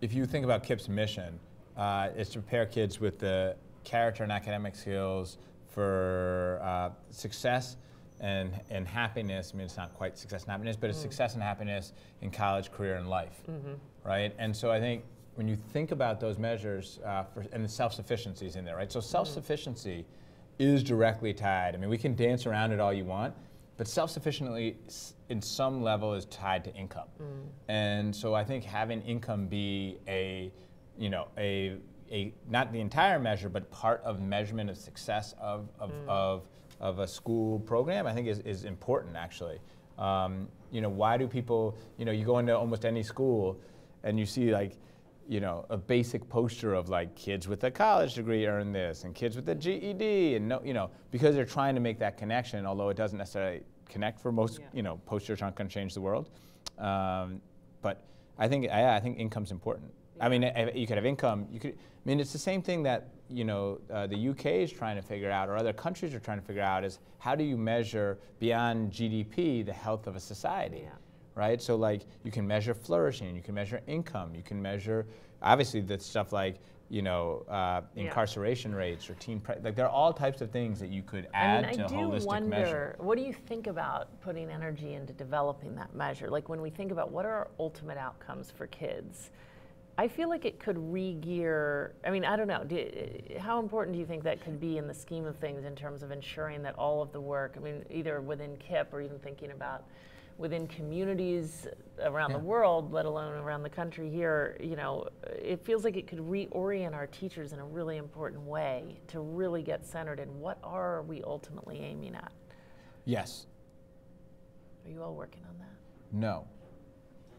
If you think about KIPP's mission, uh, it's to prepare kids with the character and academic skills for uh, success and, and happiness. I mean, it's not quite success and happiness, but it's mm. success and happiness in college, career, and life, mm-hmm. right? And so I think when you think about those measures, uh, for, and the self-sufficiency is in there, right? So self-sufficiency. Mm is directly tied. I mean, we can dance around it all you want, but self-sufficiency in some level is tied to income. Mm. And so I think having income be a, you know, a, a not the entire measure, but part of measurement of success of, of, mm. of, of a school program, I think is, is important actually. Um, you know, why do people, you know, you go into almost any school and you see like, you know, a basic poster of like kids with a college degree earn this and kids with a GED and no, you know, because they're trying to make that connection, although it doesn't necessarily connect for most, yeah. you know, posters aren't going to change the world. Um, but I think, I, I think income's important. Yeah. I mean, you could have income. You could. I mean, it's the same thing that you know uh, the UK is trying to figure out, or other countries are trying to figure out, is how do you measure beyond GDP the health of a society? Yeah right? So like you can measure flourishing, you can measure income, you can measure obviously the stuff like you know uh, incarceration yeah. rates or teen pre- like there are all types of things that you could add I mean, to I do holistic wonder, measure. What do you think about putting energy into developing that measure? Like when we think about what are our ultimate outcomes for kids. I feel like it could re-gear. I mean, I don't know. Do, how important do you think that could be in the scheme of things in terms of ensuring that all of the work, I mean, either within KIPP or even thinking about within communities around yeah. the world, let alone around the country here, you know, it feels like it could reorient our teachers in a really important way to really get centered in what are we ultimately aiming at. Yes. Are you all working on that? No.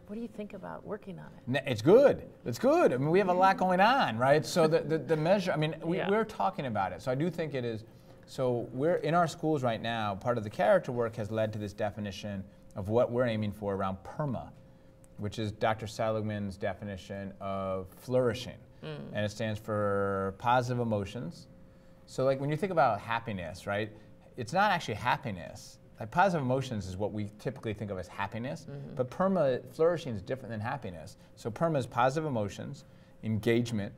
What do you think about working on it? It's good. It's good. I mean, we have a lot going on, right? So the, the, the measure, I mean, we, yeah. we're talking about it. So I do think it is. So we're in our schools right now, part of the character work has led to this definition of what we're aiming for around PERMA, which is Dr. Seligman's definition of flourishing. Mm. And it stands for positive emotions. So, like when you think about happiness, right, it's not actually happiness. Like positive emotions is what we typically think of as happiness, mm-hmm. but PERMA, flourishing is different than happiness. So, PERMA is positive emotions, engagement,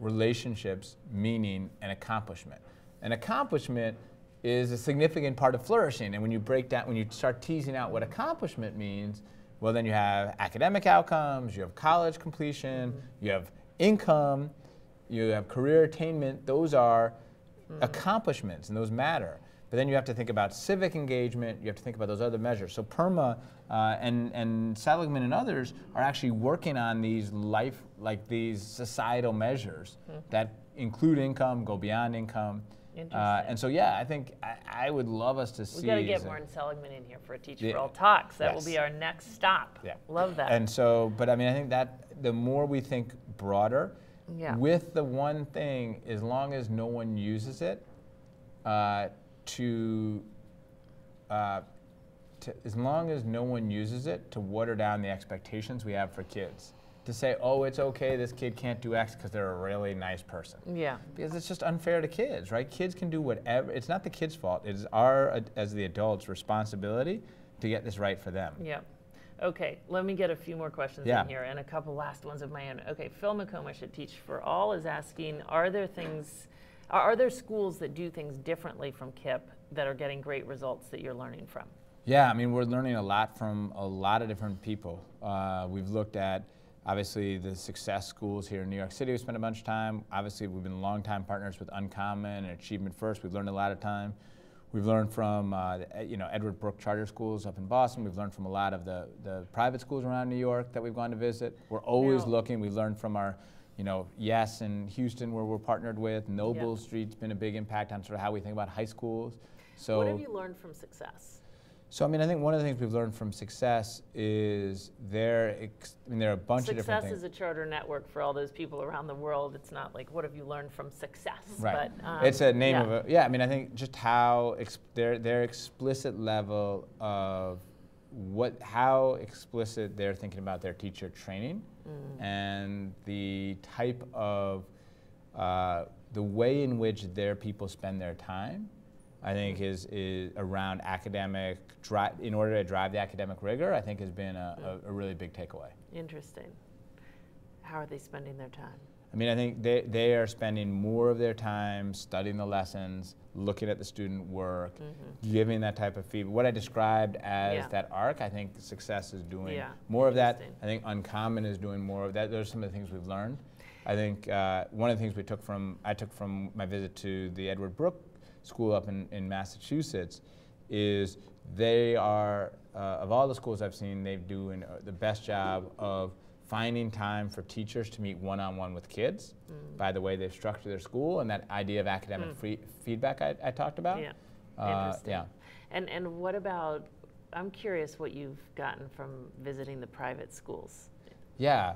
relationships, meaning, and accomplishment. And accomplishment is a significant part of flourishing. And when you break down, when you start teasing out what accomplishment means, well, then you have academic outcomes, you have college completion, mm-hmm. you have income, you have career attainment. Those are accomplishments, and those matter. But then you have to think about civic engagement. You have to think about those other measures. So PERMA uh, and and Seligman and others are actually working on these life, like these societal measures that include income, go beyond income. Uh, and so yeah, I think I, I would love us to see. We've got to get a- Seligman in here for a Teach for All talks. That will be our next stop. Yeah. Love that. And so, but I mean, I think that the more we think broader, Yeah. with the one thing, as long as no one uses it, uh, to, uh, to, as long as no one uses it to water down the expectations we have for kids. To say, oh, it's okay, this kid can't do X because they're a really nice person. yeah. Because it's just unfair to kids, right? Kids can do whatever. It's not the kids' fault. It's our, uh, as the adults, responsibility to get this right for them. Yeah. Okay, let me get a few more questions Yeah. in here and a couple last ones of my own. Okay, Phil McComish at Teach for All is asking, are there things, are, are there schools that do things differently from KIPP that are getting great results that you're learning from? Yeah, I mean, we're learning a lot from a lot of different people. Uh, we've looked at, obviously, the success schools here in New York City. We spent a bunch of time. Obviously, we've been longtime partners with Uncommon and Achievement First. We've learned a lot of time. We've learned from, uh, the, you know, Edward Brooke Charter Schools up in Boston. We've learned from a lot of the, the private schools around New York that we've gone to visit. We're always Now- looking. We've learned from our, you know, Yes in Houston, where we're partnered with. Noble Street's been a big impact on sort of how we think about high schools. So what have you learned from success? So I mean, I think one of the things we've learned from success is there. Ex- I mean, there are a bunch of different things. Success is a charter network for all those people around the world. It's not like, what have you learned from success? right. But, um, it's a name yeah. of a. Yeah. I mean, I think just how their their explicit level of what how explicit they're thinking about their teacher training Mm. and the type of uh, the way in which their people spend their time. I think is, is around academic dri- in order to drive the academic rigor. I think has been a, a, a really big takeaway. Interesting. How are they spending their time? I mean, I think they, they are spending more of their time studying the lessons, looking at the student work, giving that type of feedback. What I described as Mm-hmm. Yeah. that arc, I think success is doing Yeah, more of that. I think Uncommon is doing more of that. Those are some of the things we've learned. I think uh, one of the things we took from, I took from my visit to the Edward Brooke School up in, in Massachusetts is they are, uh, of all the schools I've seen, they're doing uh, the best job of finding time for teachers to meet one-on-one with kids Mm. by the way they've structured their school and that idea of academic free feedback I, I talked about. Yeah. Uh, Interesting. yeah. And, and what about, I'm curious what you've gotten from visiting the private schools. Yeah.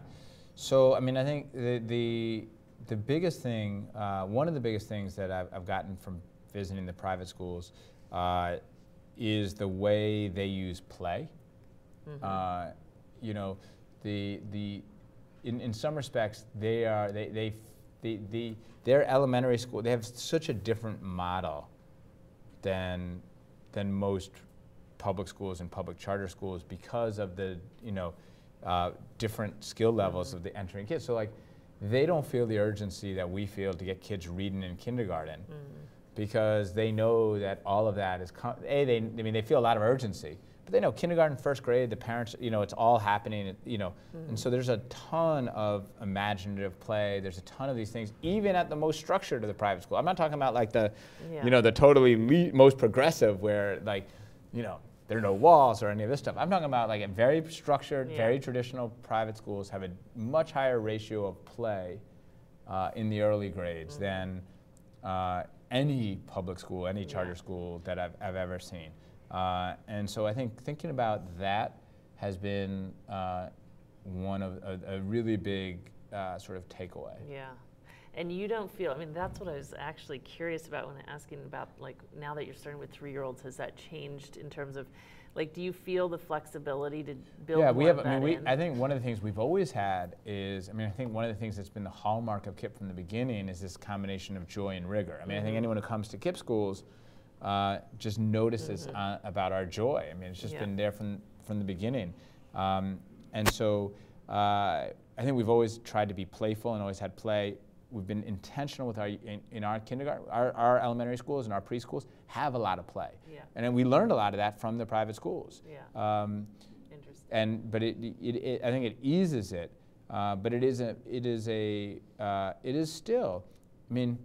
So I mean, I think the the, the biggest thing, uh, one of the biggest things that I've, I've gotten from visiting the private schools, uh, is the way they use play. Uh, you know, the the in, in some respects they are they they the, the their elementary school they have such a different model than than most public schools and public charter schools because of the you know uh, different skill levels of the entering kids. So like they don't feel the urgency that we feel to get kids reading in kindergarten because they know that all of that is a they I mean they feel a lot of urgency. But they know kindergarten, first grade, the parents, you know, it's all happening, you know, and so there's a ton of imaginative play. There's a ton of these things, even at the most structured of the private school. I'm not talking about like the, Yeah. you know, the totally le- most progressive where like, you know, there are no walls or any of this stuff. I'm talking about like a very structured, Yeah. very traditional private schools have a much higher ratio of play uh, in the early grades Mm-hmm. than uh, any public school, any charter school that I've, I've ever seen. Uh, and so I think thinking about that has been uh, one of a, a really big uh, sort of takeaway. Yeah. And you don't feel, I mean, that's what I was actually curious about when asking about, like, now that you're starting with three year olds, has that changed in terms of, like, do you feel the flexibility to build yeah, we have. I mean, we. I think one of the things we've always had is, I mean, I think one of the things that's been the hallmark of KIPP from the beginning is this combination of joy and rigor. I mean, I Mm-hmm. think anyone who comes to KIPP schools uh, just notices uh, about our joy. I mean, it's just Mm-hmm. Yeah. been there from from the beginning, um, and so uh, I think we've always tried to be playful and always had play. We've been intentional with our in, in our kindergarten, our, our elementary schools and our preschools have a lot of play, Yeah. and then we learned a lot of that from the private schools. Yeah. Um, Interesting. and but it, it, it I think it eases it Uh, but it is a, it is a, uh, it is still. I mean,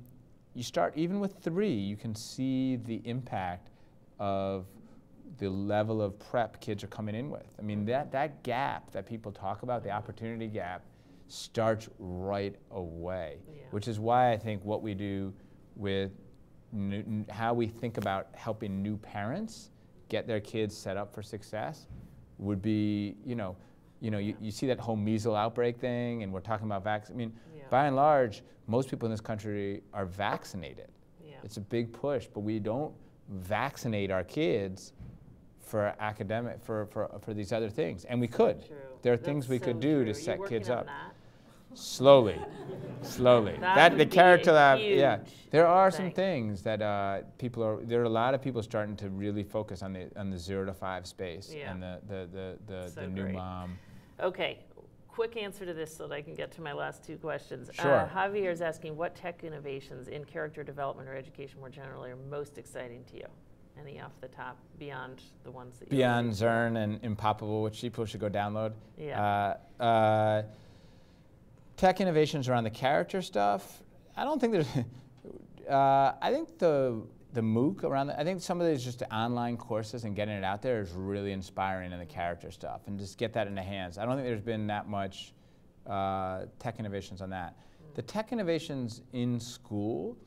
you start even with three, you can see the impact of the level of prep kids are coming in with. I mean, that that gap that people talk about, the opportunity gap, starts right away. Yeah. Which is why I think what we do with new, n- how we think about helping new parents get their kids set up for success would be, you know, you know, you, you see that whole measles outbreak thing, and we're talking about vaccine. I mean, Yeah. by and large, most people in this country are vaccinated. Yeah. It's a big push, but we don't vaccinate our kids for academic for, for, for these other things, and we could. True. There are That's things we so could do true. to set kids up that? Slowly, slowly. That the would be character a lab, yeah. There are some things that uh, people are. There are a lot of people starting to really focus on the on the zero to five space Yeah. and the the the the, So the new great. mom. Okay, quick answer to this so that I can get to my last two questions. Uh, Sure. Javier is asking what tech innovations in character development or education more generally are most exciting to you? Any off the top beyond the ones that you Beyond Zearn and Impopable, which people should go download. Yeah. Uh, uh, tech innovations around the character stuff. I don't think there's. Uh, I think the the MOOC around. The, I think some of these just online courses and getting it out there is really inspiring in the character stuff, and just get that in the hands. I don't think there's been that much uh, tech innovations on that. The tech innovations in school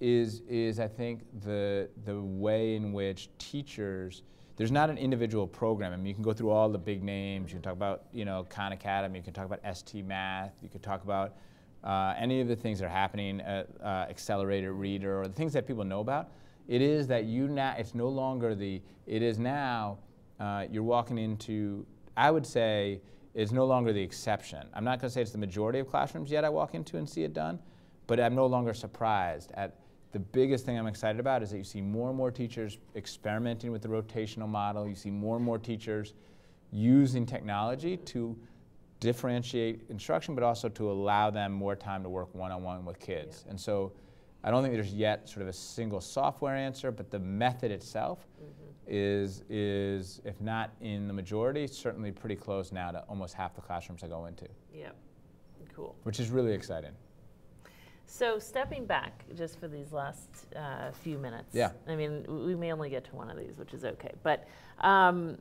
is is I think the the way in which teachers there's not an individual program. I mean, you can go through all the big names. You can talk about you know Khan Academy. You can talk about ST Math. You could talk about uh, any of the things that are happening at uh, Accelerated Reader or the things that people know about. It is that you now it's no longer the it is now uh, you're walking into I would say it's no longer the exception. I'm not going to say it's the majority of classrooms yet I walk into and see it done, but I'm no longer surprised at the biggest thing I'm excited about is that you see more and more teachers experimenting with the rotational model. You see more and more teachers using technology to differentiate instruction, but also to allow them more time to work one-on-one with kids. Yeah. And so I don't think there's yet sort of a single software answer, but the method itself mm-hmm. is, is, if not in the majority, certainly pretty close now to almost half the classrooms I go into, Yep, cool. which is really exciting. So stepping back just for these last uh, few minutes. Yeah. I mean, we may only get to one of these, which is okay. But um,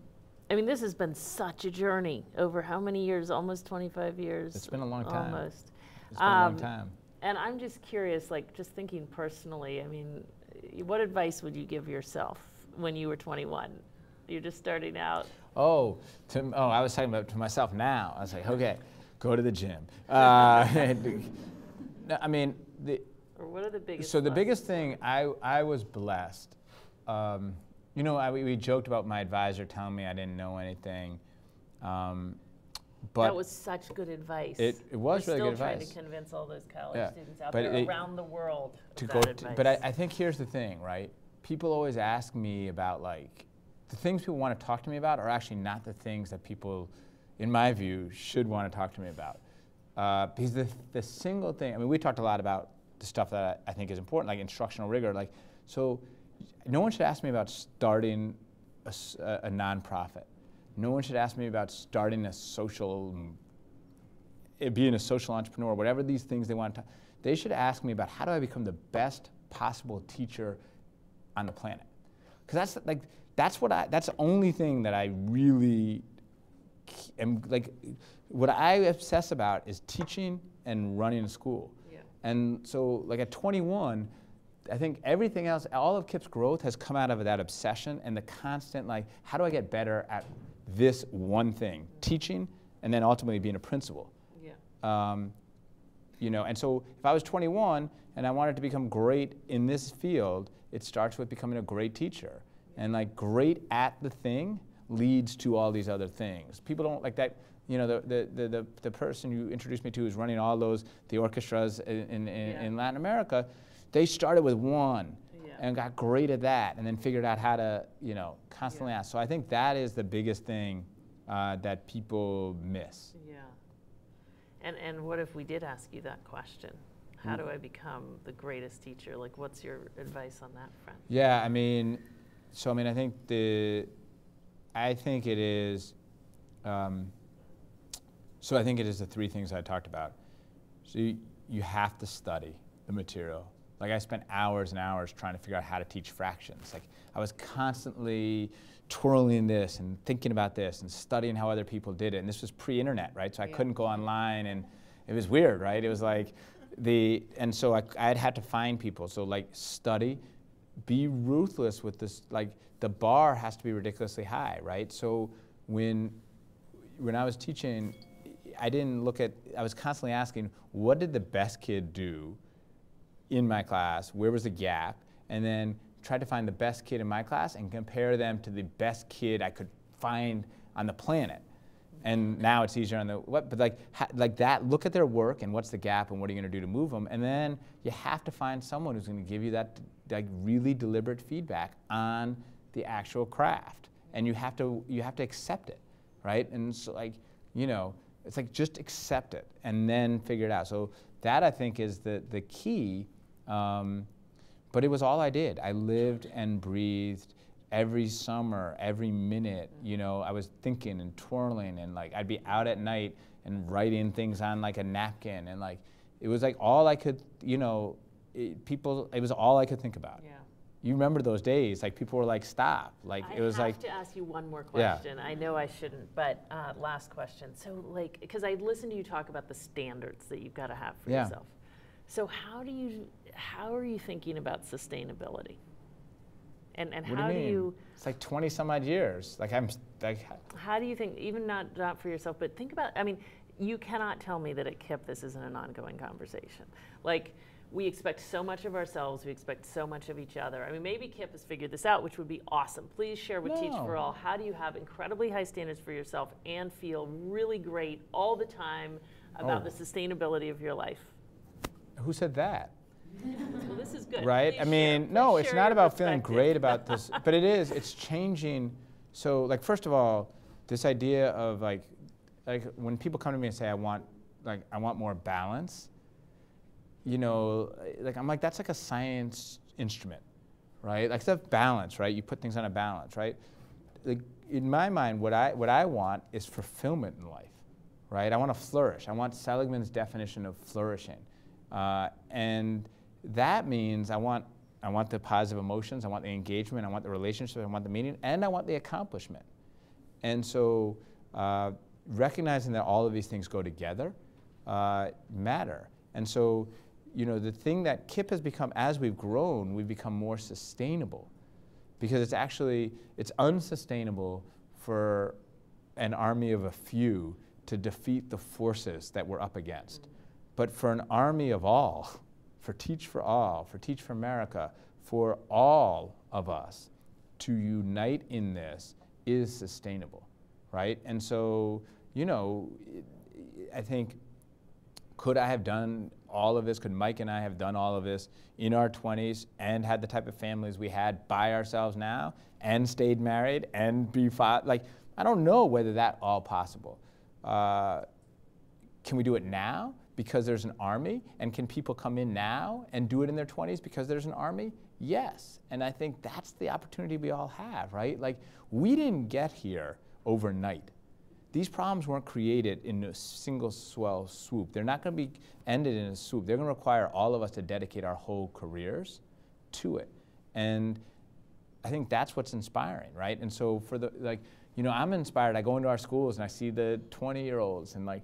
I mean, this has been such a journey over how many years? Almost 25 years. It's been a long time. Almost. It's been a long Um, time. And I'm just curious, like, just thinking personally. I mean, what advice would you give yourself when you were 21? You're just starting out. Oh, to, oh, I was talking about to myself now. I was like, okay, go to the gym. Uh, I mean, the, Or what are the biggest? so the biggest thing, I, I was blessed. Um, you know, I, we, we joked about my advisor telling me I didn't know anything. Um, but that was such good advice. It- it was We're really good advice. still trying to convince all those college Yeah, students out but there it- around the world to go to, but I, I think here's the thing, right? People always ask me about like the things people want to talk to me about are actually not the things that people, in my view, should want to talk to me about. Uh, because the, the single thing, I mean, we talked a lot about the stuff that I, think is important, like instructional rigor. Like, so no one should ask me about starting a, a- nonprofit. No one should ask me about starting a social it being a social entrepreneur, whatever these things they want to, they should ask me about how do I become the best possible teacher on the planet? Because that's like that's what I that's the only thing that I really am like. What I obsess about is teaching and running a school. Yeah. And so, like at 21, I think everything else, all of KIPP's growth has come out of that obsession and the constant, like, how do I get better at this one thing, teaching, and then ultimately being a principal. yeah. Um, you know, and so if I was 21 and I wanted to become great in this field, it starts with becoming a great teacher. And like great at the thing leads to all these other things. People don't like that. You know, the, the, the, the, the person you introduced me to is running all those, the orchestras in, in, in, Yeah. in Latin America. They started with one Yeah. and got great at that and then figured out how to, you know, constantly Yeah. ask. So I think that is the biggest thing uh, that people miss. Yeah. And and what if we did ask you that question? How do I become the greatest teacher? Like, what's your advice on that front? Yeah, I mean, so I mean, I think the, I think it is, um, So I think it is the three things I talked about. So you, you have to study the material. Like I spent hours and hours trying to figure out how to teach fractions. Like I was constantly twirling this and thinking about this and studying how other people did it. And this was pre-internet, right? So I Yeah. couldn't go online and it was weird, right? It was like the, and so I, I'd had to find people. So like study, be ruthless with this, like the bar has to be ridiculously high, right? So when, when I was teaching, I didn't look at, I was constantly asking, what did the best kid do in my class? Where was the gap? And then try to find the best kid in my class and compare them to the best kid I could find on the planet. And now it's easier on the what, but like ha, like that. Look at their work and what's the gap and what are you going to do to move them. And then you have to find someone who's going to give you that like really deliberate feedback on the actual craft. And you have to you have to accept it, right? And so like you know it's like just accept it and then figure it out. So that I think is the the key. Um, but it was all I did. I lived and breathed every summer, every minute. You know, I was thinking and twirling, and like I'd be out at night and writing things on like a napkin, and like it was like all I could. You know, it, people. It was all I could think about. Yeah. You remember those days? Like people were like, "Stop!" Like I it was like. I have to ask you one more question. Yeah. I know I shouldn't, but uh, last question. So, like, because I listened to you talk about the standards that you've got to have for Yeah. yourself. So, how do you, how are you thinking about sustainability? And and how do you do you, It's like 20 some odd years. Like I'm like. how do you think, even not not for yourself, but think about. I mean, you cannot tell me that at KIPP this isn't an ongoing conversation. Like. We expect so much of ourselves. We expect so much of each other. I mean, maybe KIPP has figured this out, which would be awesome. Please share with Teach for All. How do you have incredibly high standards for yourself and feel really great all the time about Oh. the sustainability of your life? Who said that? Well, this is good. right? Please I mean, please no, it's not about feeling great about this, but it is. It's changing. So, like, first of all, this idea of like, like when people come to me and say, "I want, like, I want more balance," you know, like I'm like, that's like a science instrument, right? Like, stuff balance, right? You put things on a balance, right? Like, in my mind, what I what I want is fulfillment in life, right? I want to flourish. I want Seligman's definition of flourishing, uh, and that means I want I want the positive emotions, I want the engagement, I want the relationship, I want the meaning, and I want the accomplishment. And so, uh, recognizing that all of these things go together uh, matter. And so, you know, the thing that KIPP has become as we've grown, we've become more sustainable because it's actually it's unsustainable for an army of a few to defeat the forces that we're up against. But for an army of all, for Teach for All, for Teach for America, for all of us to unite in this is sustainable, right? And so, you know, I think could I have done all of this? Could Mike and I have done all of this in our 20s and had the type of families we had by ourselves now and stayed married and be fi- like I don't know whether that all possible. Uh, can we do it now because there's an army? And can people come in now and do it in their 20s because there's an army? Yes. And I think that's the opportunity we all have, right? Like, we didn't get here overnight. These problems weren't created in a single swell swoop. They're not going to be ended in a swoop. They're going to require all of us to dedicate our whole careers to it. And I think that's what's inspiring, right? And so for the like, you know, I'm inspired. I go into our schools and I see the 20 year olds and like,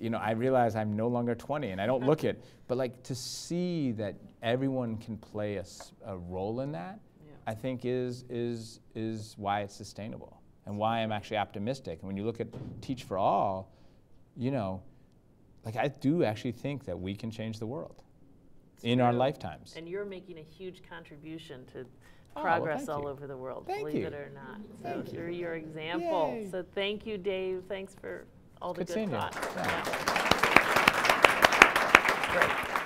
you know, I realize I'm no longer 20 and I don't look it, but like to see that everyone can play a role in that, Yeah. I think is is is why it's sustainable and why I'm actually optimistic. And when you look at Teach for All, you know, like I do actually think that we can change the world in our lifetimes. And you're making a huge contribution to progress oh, well, all you. over the world, thank believe you. it or not. Thank so you. through your example. Yay. So thank you, Dave. Thanks for all the good, good thoughts. Yeah. Great.